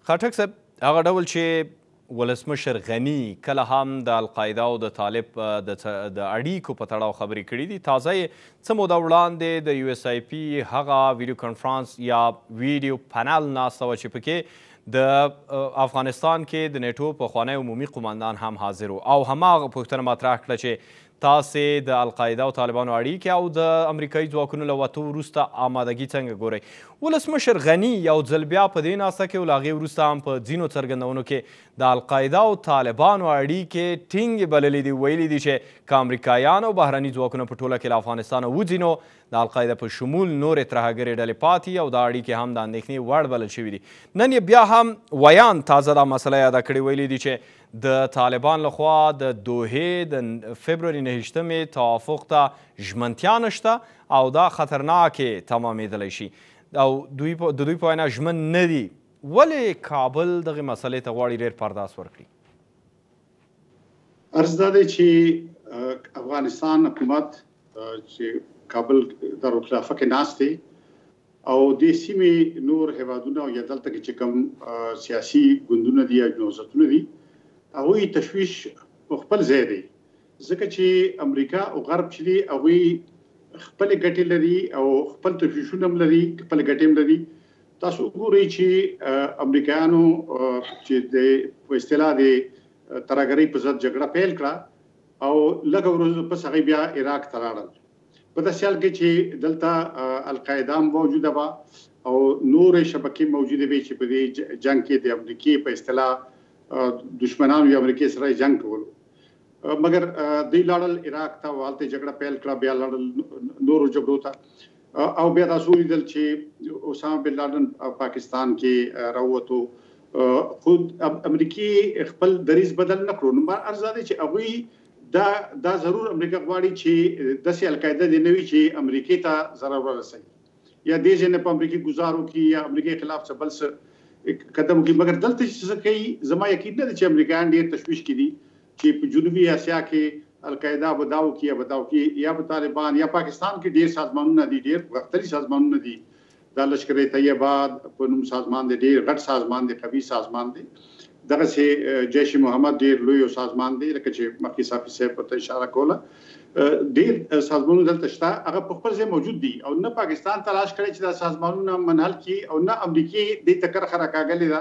خاټک صاحب هغه ډول چې ولسمشر غني کله هم د القاعده او د طالب د اړیکو په تړاو خبرې کړې دي، تازه یې څه موده وړاندې د یو اس آی پي هغه ویډیو کنفرانس یا ویډیو پنل ناسته وه چې پکې د افغانستان کې د نیټو پخوانی عمومي قوماندان هم حاضر و او هماغه پوښتنه مطرح کړه چې تاسې د القاعده او طالبانو اړیکې او د امریکایي ځواکونو له وتو وروسته آمادګي څنګه ګورئ؟ ولسمشر غني یو ځل بیا په دې ناسته کې او له هغې وروسته هم په ځینو څرګندونو کې د القاعده او طالبانو اړیکې ټینګې بللې دي، ویلي دي چې که امریکایان او بهرني ځواکونه په ټوله کې له افغانستانه وځي نو د القاعده په شمول نورې ترهګرې ډلې پاتې او دا اړیکې هم د اندېښنې وړ بلل شوي دي. نن یې بیا هم ویاند تازه دا مسله یاده کړې، ویلي دي چې د طالبان له خوا د دوحې د فبروري نهشتمې توافق ته ژمنتیا نشته او دا خطرناکې تمامېدلی شي او دوی په د دوی په وینا ژمن نه دي ولې کابل دغه مسلې ته غواړي ډېر پرداس ورکړي ارز دا دی چې افغانستان حکومت چې کابل دارالخلافه کې ناست دی او دې سیمې نور هېوادونه یا دلته کې چې کوم سیاسي ګوندونه دي یا نهضتونه دي هغوی تشویش په خپل ځای دی ځکه چې امریکا او غرب چې دي هغوی خپل ګټې لري او خپل تشویشونه هم لري خپل ګټې هم لري تاسو وګورئ چې امریکایانو چې د په اصطلاح د ترهګرۍ په ضد جګړه پیل کړه او لږ ورځې پس هغه بیا عراق ته لاړل په داسې حال کې چې دلته القاعده هم موجوده وه او نورې شبکې موجودې وې چې په دې جنګ کې د امریکې په اصطلاح دشمنانو یې امریکې سره جنګ کولو مګر دوی لاړل عراق ته او هلته جګړه پیل کړه بیا لاړل نورو جګړو ته او بیا تاسو ولیدل چې اسامه بن لادن پاکستان کې راووتو خود امریکي خپل دریز بدل نکړو نو ما ارزاده چې هغوی دا دا ضرور امریکا غواړي چې داسې القاعده دې نه وي چې امریکې ته ضرر ورسوي یا دې ځای نه په امریکې ګزار وکړي یا امریکې خلاف څه بل څه قدم وکړي مګر دلته چې څه کوي زما یقین نه دی چې امریکایان ډېر تشویش کې دي چې په جنوبي اسیا کې القاعده به دا وکړي یا به دا وکړي یا به طالبان یا پاکستان کې ډېر سازمانونه دي ډېر غښتلي سازمانونه دي دا لشکر طیبه په نوم سازمان دی ډیر غټ سازمان دی قوی سازمان دی دغسې جیش محمد ډیر لوی یو سازمان دی لکه چې مخکې صافی صاحب ورته اشاره کوله ډیر سازمانونه دلته شته هغه په خپل ځای موجود دي او نه پاکستان تلاش کړی چې دا سازمانونه منحل کړي او نه امریکې دې ته کرښه راکاږلې ده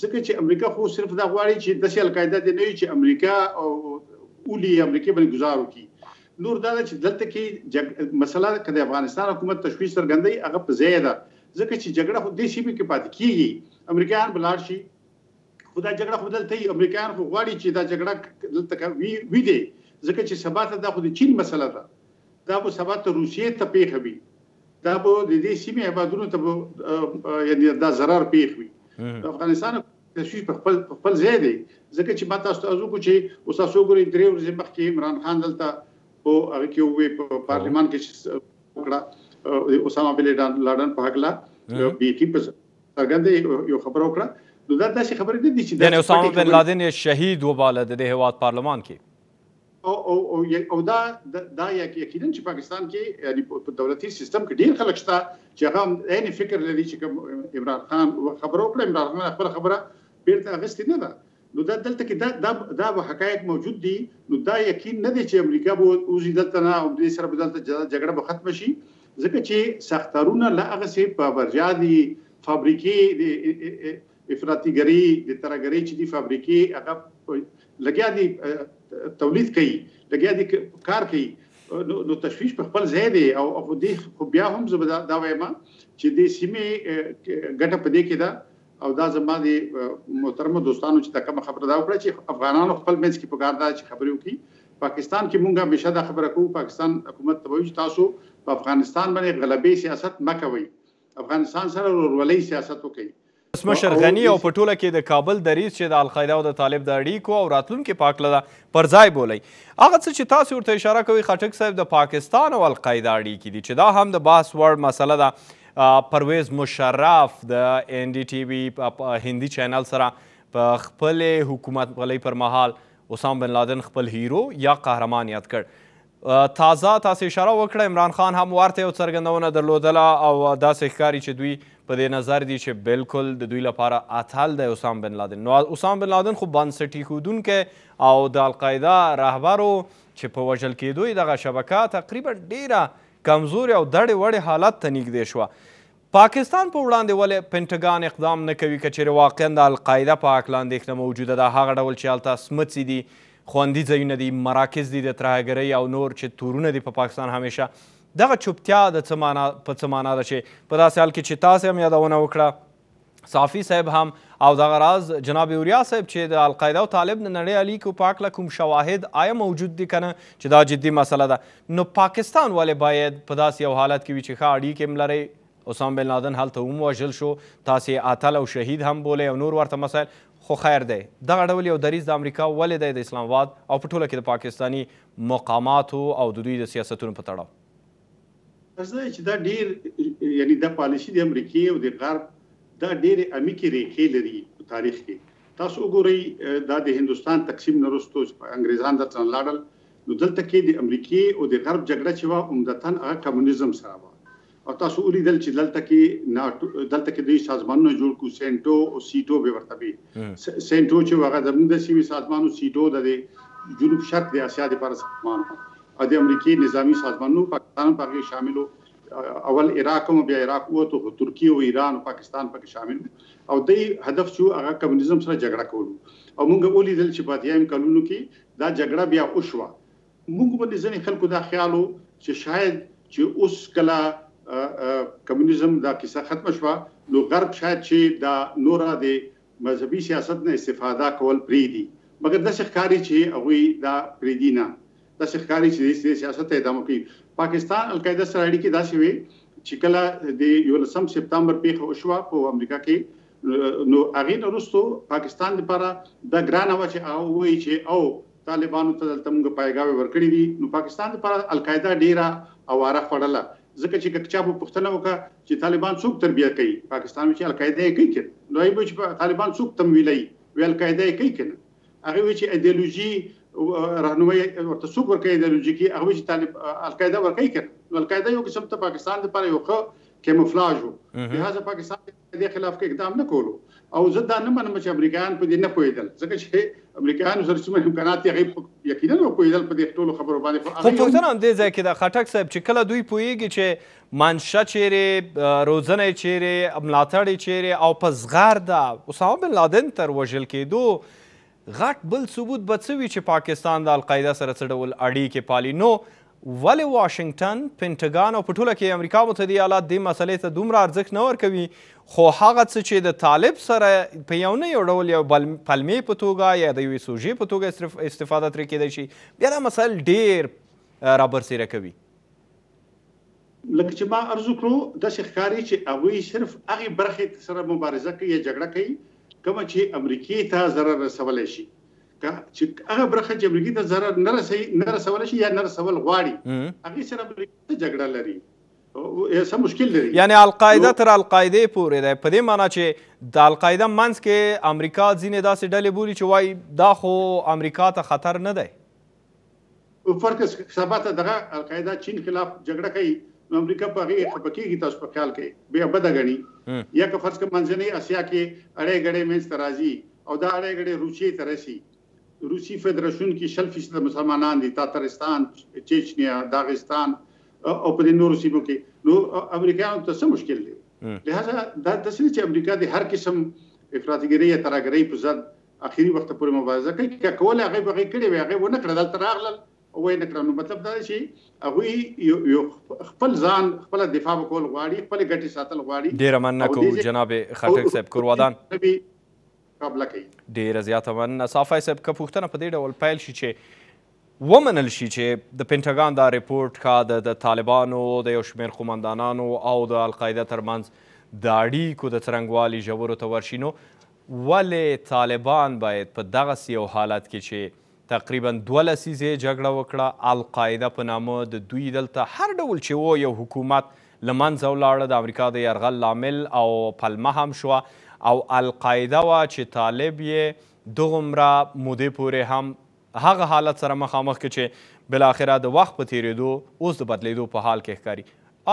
ځکه چې امریکا خو صرف دا غواړي چې داسې القاعده دې نه وي چې امریکا او اولی امریکې باندې گزار وکړي نور دا ده چې دلته کې جګ مسله که د افغانستان حکومت تشویش څرګندوي هغه په ځای ده ځکه چې جګړه خو دې سیمې کې پاتې کیږي امریکایان به لاړ شي خو دا جګړه خو دلته یي امریکایان خو غواړي چې دا جګړه دلته وي وي دی ځکه چې سبا ته دا خو د چین مسله ده دا به سبا ته روسیې ته پیښه وي دا به د دې سیمې هیوادونو ته یعنی دا ضرر پیښ وي افغانستان تشویش په خپل په خپل ځای دی ځکه چې ما تاسو ته عرض وکړو چې اوس تاسو وګورئ درې ورځې مخکې عمران خان دلته په هغه کې وې په پارلیمان کې وکړه اسامه بن لادن په حق لا بیخي په څرګنده یو خبره وکړه نو دا داسې خبرې نه دي چې یعنی اسامه بن لادن شهید وباله د هیواد پارلمان کې او او او او دا دا یقینا چې پاکستان کې یعنی په دولتي سیستم کې ډیر خلک شته چې هغه عین فکر لري چې کوم عمران خان خبرو کړې عمران خان خپل خبره بیرته اغستې نه ده نو دا دلته کې دا دا دا حقایق موجود دي نو دا یقین نه دی چې امریکا به اوس دلته نه او دې سره به دلته جګړه به ختم شي ځکه چې سختارونه لا هغه سي په برجا دي فابریکې دي افراطي ګري د تره ګري چې دي فابریکې هغه لګیا دي تولید کوي لګیا دي کار کوي نو تشویش په خپل ځای دی او خو دې خو بیا هم زه به دا وایم چې دې سیمې ګټه په دې کې ده او دا زما د محترم دوستانو چې دا کوم خبره دا وکړه چې افغانانو خپل منځ کې پګار دا چې خبرې وکړي پاکستان کې مونږه همیشه دا خبره کوو پاکستان حکومت ته وایي تاسو په افغانستان باندې غلبې سیاست مکوئ افغانستان سره ورورولۍ سیاست وکړي. ولسمشر غني او په ټوله کې د کابل دریځ چې د القاعده او د طالب د اړیکو او راتلونکې په هکله ده پر ځای بولئ. هغه څه چې تاسې ورته اشاره کوئ خټک صاحب د پاکستان او القاعده اړیکې دي چې دا هم د بحث وړ مسله ده. پرویز مشرف د این ډي ټي وي هندي چینل سره په خپلې حکومتولۍ پر مهال اسامه بن لادن خپل هیرو یا قهرمان یاد کړ. تازه تاسې اشاره وکړه عمران خان هم ورته یو څرګندونه درلودله او داسې ښکاري چې دوی په دې نظر دي چې بالکل د دوی لپاره اتل دی اسام بن لادن نو اسام بن لادن خو بنسټي ښودونکی او د القاعده رهبر و چې په وژل کېدو یې دغه شبکه تقریبا ډېره کمزورې او دړې وړې حالت ته نږدې شوه پاکستان په وړاندې ولې پنټګان اقدام نه کوي که چېرې واقعا د القاعده په هکله اندېښنه موجوده ده هغه ډول چې هلته سمڅې دي خوندي ځایونه دي مراکز دي د ترهګرۍ او نور چې تورونه دي په پاکستان همیشه دغه چوپتیا د څه معنا په څه معنا ده چې په داسې حال کې چې تاسې هم یادونه وکړه صافی صاحب هم او دغه راز جناب اوریا صاحب چې د القاعده او طالب د نړۍ اړیکو په اړه کوم شواهد آیا موجود دي کنه چې دا جدي مسله ده نو پاکستان ولې باید په داسې یو حالت کې وي چې ښه اړیکې هم لري اسام بن لادن هلته هم وژل شو تاسو اتل او شهید هم بولئ او نور ورته مسایل خو خیر دی دغه ډول یو دریځ د امریکا ولې دی د اسلام آباد او په ټوله کې د پاکستاني مقاماتو او د دوی د سیاستونو په تړاو ځکه چې دا ډېر یعنی دا پالیسي د امریکې او د غرب دا ډېرې عمیقې ریښې لري په تاریخ کې تاسو وګورئ دا د هندوستان تقسیم نه وروسته چې انګریزان دلته لاړل نو دلته کې د امریکې او د غرب جګړه چې وه عمدتا هغه کمونیزم سره وه او تاسو ولیدل چې دلته کې ناټو دلته کې دوی سازمانونه جوړ کو سنټو او سیټو به ورته وي سنټو چې هغه زموږ د سیمې سازمان او سیټو د جنوب شرق د اسیا لپاره سازمان او د امریکې نظامي سازمانونو پاکستان هم په هغې شامل و اول عراق هم بیا عراق ووتو خو ترکیه او ایران او پاکستان پکې شامل و او دی هدف چې هغه کمونیزم سره جګړه کول و او مونږ ولیدل چې په اتیایم کلونو کې دا جګړه بیا وشوه. مونږ باندې ځینې خلکو دا خیال و چې شاید چې اوس کله کمونیزم دا کیسه ختمه شوه نو غرب شاید چې دا نوره د مذهبي سیاست نه استفاده کول پریږدي مګر داسې ښکاري چې هغوی دا پریږدي نه داسې ښکاري چې دې سیاست ته ادامه کوي. پاکستان القاعده سره اړیکې داسې وې چې کله د یولسم سپتمبر پېښه وشوه په امریکا کې نو هغې نه وروسته پاکستان لپاره دا ګرانه وه چې هغه ووایي چې او طالبانو ته دلته موږ پایګاوې ورکړې دي نو پاکستان لپاره القاعده ډېره اواره خوړله ځکه چې که چا به پوښتنه وکړه چې طالبان څوک تربیه کوي پاکستان چې القاعده یې کوي که نو هغوی به چې طالبان څوک تمویلوي وایي القاعده یې کوي که نه هغه وی چې ایدیولوژي رهنمای ورته څوک ورکوي ایدیولوژیکي هغه چې طالب القاعده ورکوي کړه القاعده یو قسم ته پاکستان لپاره یو ښه کیموفلاژ وو لهدا پاکستان د خلاف کې اقدام نه کولو او زه دا نه منم چې امریکایان په دې نه پوهېدل ځکه چې امریکایان سره څومره امکانات یې هغه یقینا نه پوهېدل په دې ټولو خبرو باندې خو پوښتنه هم دې ځای کې ده خټک صاحب چې کله دوی پوهېږي چې منشا چیرې، روزنه یې چیرې، ملاتړ یې چیرې او په زغرده اسامه بن لادن تر وژل کېدو غټ بل ثبوت به څه وي چې پاکستان د القاعده سره څه ډول اړیکې پالي؟ نو ولې واشنګټن، پنټګان او په ټوله کې امریکا متحده ایالات دې مسئلې ته دومره ارزښت نه ورکوي خو هغه څه چې د طالب سره په یو نه یو ډول یو پلمې په توګه یا د یوې سوژې په توګه استفاده ترې کېدای شي بیا دا مسایل ډېر رابرسېره کوي؟ لکه چې ما عرض وکړو، داسې ښکاري چې هغوی صرف هغې برخې سره مبارزه کوي یا جګړه کوي کومه چې امریکې ته ضرر رسولی شي. که چې هغه برخه چې امریکې ته ضرر نه رسوي، نه رسولی شي یا نه رسول غواړي، هغې سره امریکه څه جګړه لري؟ څه مشکل لري؟ یعنې القاعده تر القاعدې پورې دی، په دې مانا چې د القاعده منځ کې امریکا ځینې داسې ډلې بولي چې وایي دا خو امریکا ته خطر نه دی. اوپر که سبا ته دغه القاعده چین خلاف جګړه کوي نو امریکا په هغه خپه کیږي تاسو په خیال کې بیا بده غني یا که فرض کړه منځنۍ اسیا کې اړې غړې منځ ته راځي او دا اړې غړې روسیې ته رسي روسي فدراسیون کې شل فیصد مسلمانان دي تاترستان چچنیا داغستان او په نورو سیمو کې نو امریکایانو ته څه مشکل دی لهدا دا د سړي چې امریکا د هر قسم افراطګرۍ یا ترهګرۍ په ضد اخري وخته پورې مبارزه کوي که کوله هغه به هغه کړی وي هغه ونه کړه دلته راغلل او وای نه کړه نو مطلب دا چې هغه یو خپل ځان خپل دفاع وکول غواړي خپل ګټي ساتل غواړي ډیر مننه کوم جناب خټک صاحب کور ودان قبل کوي ډیر زیاته مننه صافی صاحب که پښتنه په دې ډول پیل شي چې ومنل شي چې د پنټاګان دا رپورټ کا د د طالبانو د یو شمېر قومندانانو او د القاعده ترمنځ د اړیکو د څرنګوالي ژورو ته ورشي نو ولې طالبان باید په دغسې یو حالت کې چې تقریبا دوه لسیزې جګړه وکړه القاعده په نامه د دوی دلته هر ډول چې و یو حکومت له منځه ولاړه د امریکا د یرغل لامل او پلمه هم شوه او القاعده وه چې طالب یې دغومره مودې پورې هم هغه حالت سره مخامخ کړ چې بالاخره د وخت په تېرېدو اوس د بدلېدو په حال کې ښکاري.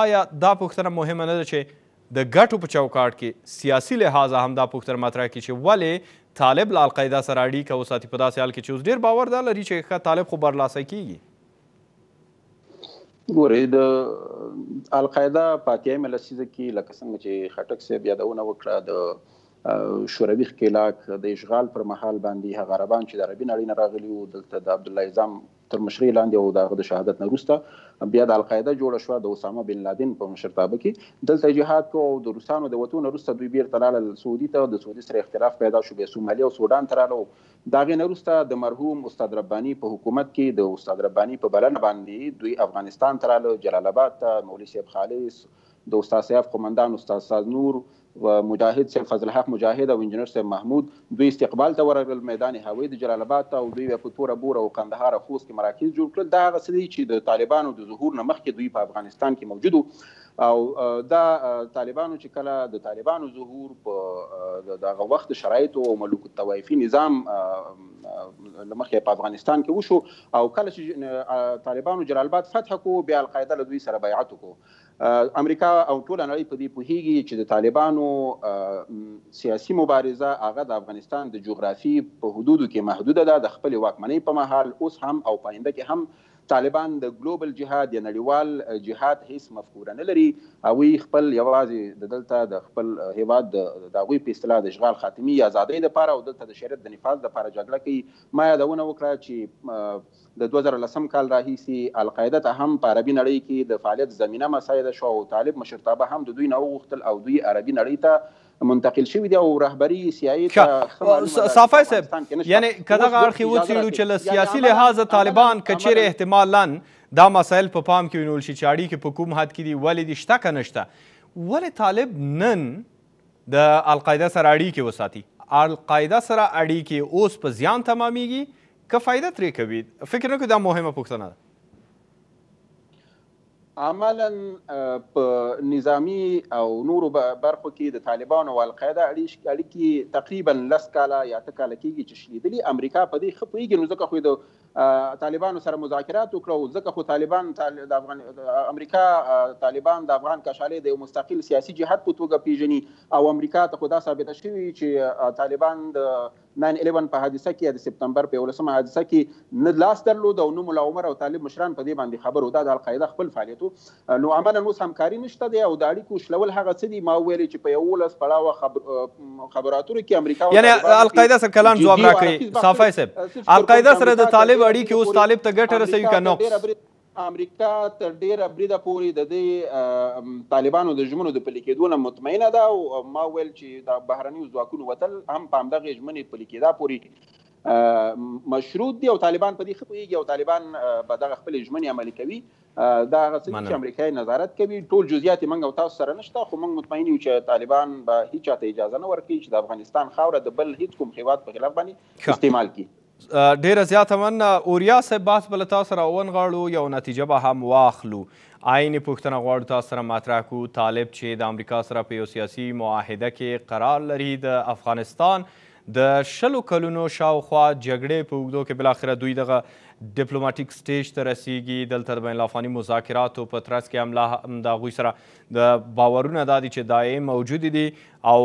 ایا دا پوښتنه مهمه نه ده چې د ګټو په چوکاټ کې سیاسي لحاظه هم دا پوښتنه مطرح کړي چې ولې طالب له القاعده سره اړیکه وساتي په داسې حال کې چې اوس ډېر باور دا لري چې ښه طالب خو برلاسی کېږي؟ ګورئ د القاعده په اتیایمه لسیزه کې لکه څنګه چې خټک صاحب یادونه وکړه د شوروي ښکېلاک د اشغال پر مهال باندې هغه عربان چې د عربي نړۍ نه راغلي وو دلته د عبدالله اعظام تر مشرۍ لاندې او د هغه د شهادت نه وروسته بیا د القاعده جوړه شوه د اسامه بن لادن په مشرتابه کې دلته جهاد کو او د روسانو د وتو نه وروسته دوی بیرته لاړل سعودي ته د سعودي سره اختلاف پیدا شو بیا سومالیا او سودان ته راغلل د هغې نه وروسته د مرحوم استاد رباني په حکومت کې د استاد رباني په بلنه باندې دوی افغانستان ته راله جلال اباد ته مولوي صاحب خالص، د استاد سیاف قومندان استاد استاد نور، مجاهد صاحب فضل حق مجاهد او انجنیر صاحب محمود دوی استقبال ته ورغلل میدان هوایي د جلال اباد ته او دوی بیا په توره بوره او قندهار او خوست کې مراکز جوړ کړل دا هغه څه دي چې د طالبانو د ظهور نه مخکې دوی په افغانستان کې موجود وو او دا طالبانو چې کله د طالبانو ظهور په د هغه وخت شرایطو او ملوک الطوایفي نظام لمخې په افغانستان کې وشو او کله چې طالبانو جلال آباد فتح کو بیا القاعده له دوی سره بیعت وکړو امریکا او ټول نړۍ په دې پوهیږي چې د طالبانو سیاسي مبارزه هغه د افغانستان د جغرافي په حدودو کې محدوده ده د خپل واکمنۍ په مهال اوس هم او پاینده کې هم طالبان د ګلوبل جهاد یا نړیوال جهاد هیڅ مفکوره نه لري، هغوی خپل یوازې د دلته د خپل هیواد د د هغوی په اصطلاح د اشغال خاتمي یا ازادۍ لپاره او دلته د شریعت د نفاذ لپاره جګړه کوي، ما یادونه وکړه چې د دوه زره لسم کال راهیسې القاعده ته هم په عربي نړۍ کې د فعالیت زمینه مساعده شوه او طالب مشرتابه هم د دوی نه وغوښتل او دوی عربي نړۍ ته منتقل شوی دی او رهبری سیايي ته ښه معلومه ده صافی صاحب یعنی کداغه اړخ وڅیړو چې له سیاسي لحاظه طالبان کچېرې احتمالا دا مسایل په پام کې ونیول شي چې اړیکې په کوم حد کې دي ولې دي شته که نشته ولې طالب نن د القاعده سره اړیکې وساتي القاعده سره اړیکې اوس په زیان تمامیږي که فایده ترې کوي فکر نه کوي دا مهمه پوښتنه ده عملاً په نظامي او نورو برخو کې د طالبانو او القاعده اړیکې تقریباً لس کاله یا اته کاله کېږي چې شلېدلي. امریکا په دې ښه پوهېږي، نو ځکه خو یې د طالبانو سره مذاکرات وکړه او ځکه خو طالبان امریکا طالبان د افغان کشالۍ د یو مستقل سیاسي جهت په توګه پېژني او امریکا ته خو دا ثابته شوې چې طالبان د ناین الیون په حادثه کې یا د سپتمبر په یولسمه حادثه کې نه لاس درلود او نه ملا عمر او طالب مشران په دې باندې خبر وو، دا د القاعده خپل فعالیت و، نو عملاً اوس همکاري نشته دی او د اړیکو شلول هغه څه دي، ما وویل چې په یوولس پړاوه خبرو اترو کې امریکا او یعنې طالبانو القاعده سره کلان ځواب راکړئ صافی صاحب القاعده سره د طالب اړیکې اوس طالب ته ګټه رسوي که نقص؟ امریکا تر ډېره بریده پورې د دې طالبانو د ژمنو د پلي کېدو نه مطمئنه ده او ما وویل چې د بهرنیو ځواکونو وتل هم په همدغې ژمنې پلي کېدا پورې مشروط دي او طالبان په دې ښه پوهېږي او طالبان به دغه خپلې ژمنې عملي کوي دا هغه څه چې امریکا یې نظارت کوي ټول جزئیات یې موږ او تاسو سره نشته خو موږ مطمئن یو چې طالبان به هیچا ته اجازه نه ورکوي چې د افغانستان خاوره د بل هیڅ کوم هیواد په خلاف باندې استعمال کړي ډیره زیاته مننه اوریا صاحب بحث به له تاسو سره ونغاړو یو نتیجه به هم واخلو عین پوښتنه غواړو تاسو سره مطرح کو طالب چې د امریکا سره په یو سیاسي معاهده کې قرار لري د افغانستان د شلو کلونو شاوخوا جګړې په اوږدو کې بالاخره دوی دغه ډیپلوماټیک سټیج ته رسیږي دلته د بین الافغاني مذاکراتو په ترڅ کې هم لا هم د هغوی سره د باورونه دا دي چې داعې موجودې دي او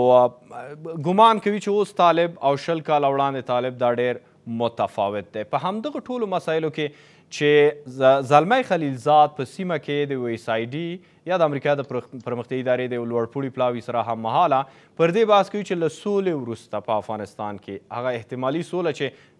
ګمان کوي چې اوس طالب او شل کاله وړاندې طالب دا ډېر متفاوت دی په همدغه ټولو مسایلو کې چې زلمی خلیلزاد په سیمه کې د ویس آی ډي یا د امریکا د پرمختیایي ادارې د یو لوړپوړي پلاوي سره هممهاله پر دې بحث کوي چې له سولې وروسته په افغانستان کې هغه احتمالي سوله چې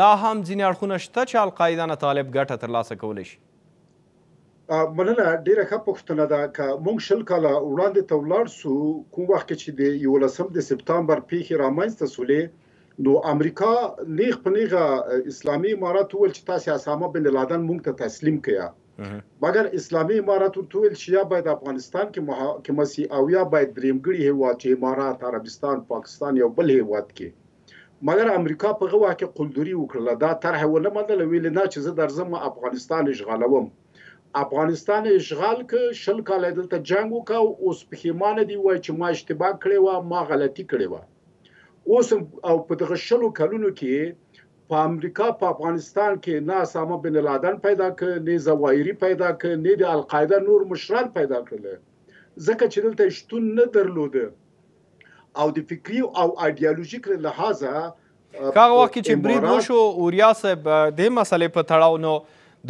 لا هم ځینې اړخونه شته چې القاعده نه طالب ګټه ترلاسه کولی شي. مننه ډیره ښه پوښتنه ده که موږ شل کاله وړاندې ته ولاړ شو کوم وخت کې چې د یولسم د سپتامبر پیښې رامنځ ته شولې نو امریکا نیغ په نیغه اسلامي امارت وویل چې تاسې اسامه بن لادن موږ ته تسلیم کیا مګر اسلامي امارت ورته وویل چې یا باید افغانستان کې محاکمه سي او یا باید دریمګړي هیواد چې امارات عربستان پاکستان یو بل هیواد کې مګر امریکا په غه وخت کې قلدري وکړله دا طرح ونه منله ویل نه چې زه درځم افغانستان اشغالوم افغانستان اشغال که شل کاله دلته جنګ وکاو اوس پښیمانه دی وای چې ما اشتباه کړې و ما غلطي کړې و اوس او په دغه شلو کلونو کې په امریکا په افغانستان کې نه اسامه بن لادن پیدا ک نه زوایری پیدا ک نه د القاعده نور مشران پیدا کړل ځکه چې دلته شتون نه درلوده او د فکری او ایډیالوژیک له لحاظه هغه وخت چې برید وشو اوریا صاحب د مسلې په تړاو نو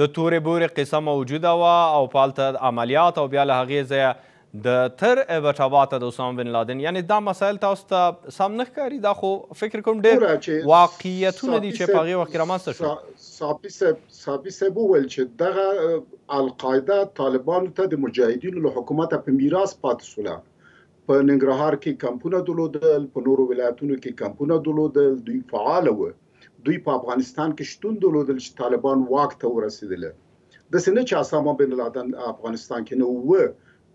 د تورې بورې قصه موجوده وه او پالته عملیات او بیا له هغې ځایه د تر ایبټ آباد ته د اسامه بن لادن یعنی دا مسایل تاسو ته سم نه ښکاري دا خو فکر کوم ډېر واقعیتونه دي چې په هغې وخت کې رامنځته شول صافي صاحب وویل چې دغه القاعده طالبانو ته د مجاهدینو له حکومته په میراث پاتې سوله په ننګرهار کې کمپونه درلودل، په نورو ولایتونو کې کمپونه درلودل، دوی فعال وو، دوی په افغانستان کې شتون درلودل چې طالبان واک ته ورسیدل. داسې نه چې اسامه بن لادن افغانستان کې نه وو،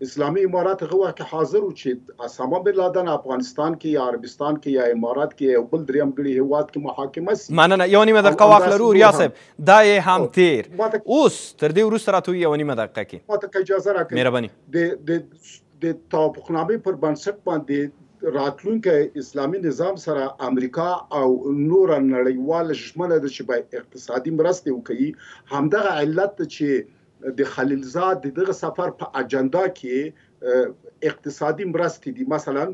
اسلامي امارت هغه وخت کې حاضر وو چې اسامه بن لادن افغانستان کې یا عربستان کې یا امارت کې یا یو بل دریم ګړي هیواد کې محاکمه سي. مننه، یو نیمه دقیقه واخ لرو ریا صاحب، دا یې هم تیر اوس تر دې وروسته راته یو نیمه دقیقه کې. ماته که اجازه راکړئ. مهرباني. د د توافقنامې پر بنسټ باندې راتلونکی اسلامي نظام سره امریکا او نوره نړیواله ژمنه ده چې به اقتصادي مرستې وکړي، همدغه علت ده چې د خلیلزاد د دغه سفر په اجندا کې اقتصادي مرستې دي، مثلاً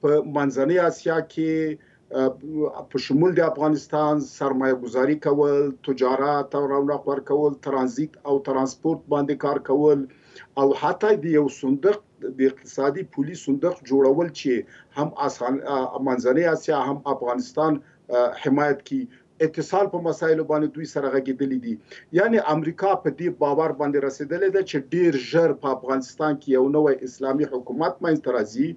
په منځنۍ اسیا کې په شمول د افغانستان سرمایه ګزاري کول، تجارت او رونق ورکول، ترانزیت او ترانسپورت باندې کار کول او حتی د یو صندوق د اقتصادي پولي صندوق جوړول چې هم منځنۍ اسیا هم افغانستان حمایت کی اتصال په مسایلو باندې دوی سره غږیدلي دي. یعنې امریکا په دې باور باندې رسیدلې ده چې ډیر ژر په افغانستان کې یو نوی اسلامي حکومت منځ ته راځي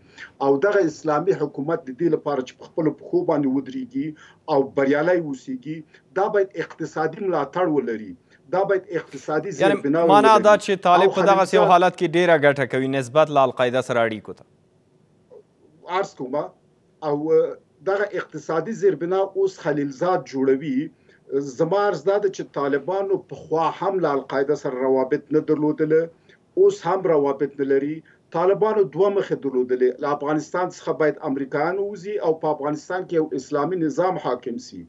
او دغه اسلامي حکومت د دې لپاره چې په خپلو پښو باندې ودریږي او بریالی اوسیږي دا باید اقتصادي ملاتړ ولري دا باید اقتصادي زیربناوې ولري. یعنې مانا دا چې طالب په دغسې یو حالت کې ډیره ګټه کوي نسبت له القاعده سره اړیکو ته. عرض کوم او دغه اقتصادي زیربنا اوس خلیلزاد جوړوي زما عرض دا ده چې طالبانو په خوا هم له القاعده سره روابط نه درلودل اوس هم روابط نه لري طالبانو دوه مخې درلودلې له افغانستان څخه باید امریکایان ووځي او په افغانستان کې یو اسلامي نظام حاکم سي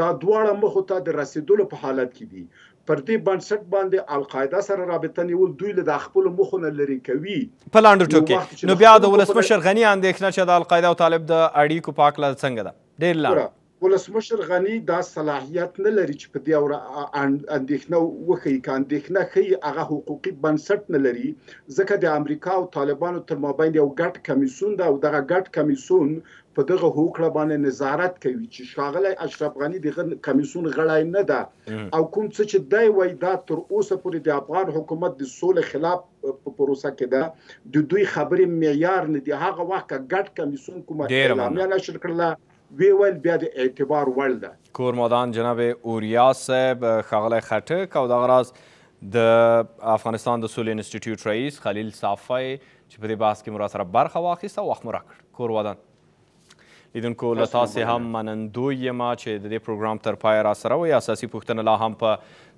دا دواړه مخو ته د رسیدلو په حالت کې دي پر دې بنسټ باندې القاعده سره رابطه نیول دوی له دا خپلو موخو نه لرې کوي. په لنډو ټکو کې نو بیا د ولسمشر غني اندېښنه چې د القاعده او طالب د اړیکو په هکله څنګه ده؟ ډېر لنډ. ولسمشر غني دا صلاحیت نه لري چې په دې اړه اندېښنه وښيي، که اندېښنه ښيي هغه حقوقي بنسټ نه لري، ځکه د امریکا او طالبانو تر مابین یو ګډ کمیسیون ده او دغه ګډ کمیسیون په دغه هوکړه باندې نظارت کوي چې ښاغلی اشرف غني دغه کمیسیون غړی نه ده او کوم څه چې دی وایي دا تر اوسه پورې د افغان حکومت د سولې خلاف په پروسه کې ده د دوی خبرې معیار نه دي هغه وخت که ګډ کمیسیون کومه اعلامیه نشر کړله ویې ویل بیا د اعتبار وړ ده. کورمدان جناب اوریا صاحب ښاغلی خټک او دغه راز د افغانستان د سولې انسټیټیوټ رئیس خلیل صافی چې په دې بحث کې مو راسره برخه واخیسته وخت مو راکړ کور ودان لیدونکو له تاسې هم منندوی یم چې د دې پروګرام تر پایه راسره وئ اساسي پوښتنه لا هم په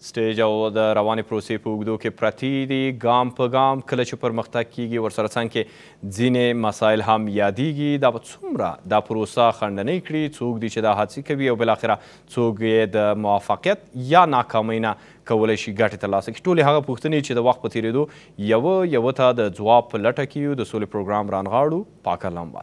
سټیج او د روانې پروسې په اوږدو کې پرتې دي ګام په ګام کله چې پرمختګ کیږي ورسره څنګ کې ځینې مسایل هم یادیږي دا به څومره دا پروسه خنډنۍ کړي څوک دي چې دا هڅې کوي او بالاخره څوک یې د موفقیت یا ناکامۍ نه کولای شي ګټې تر لاسه کړي. ټولې هغه پوښتنې چې د وخت په تېرېدو یوه یوه ته د ځواب په لټه کې یو، د سولې پروګرام رانغاړو، پاکه لمبه.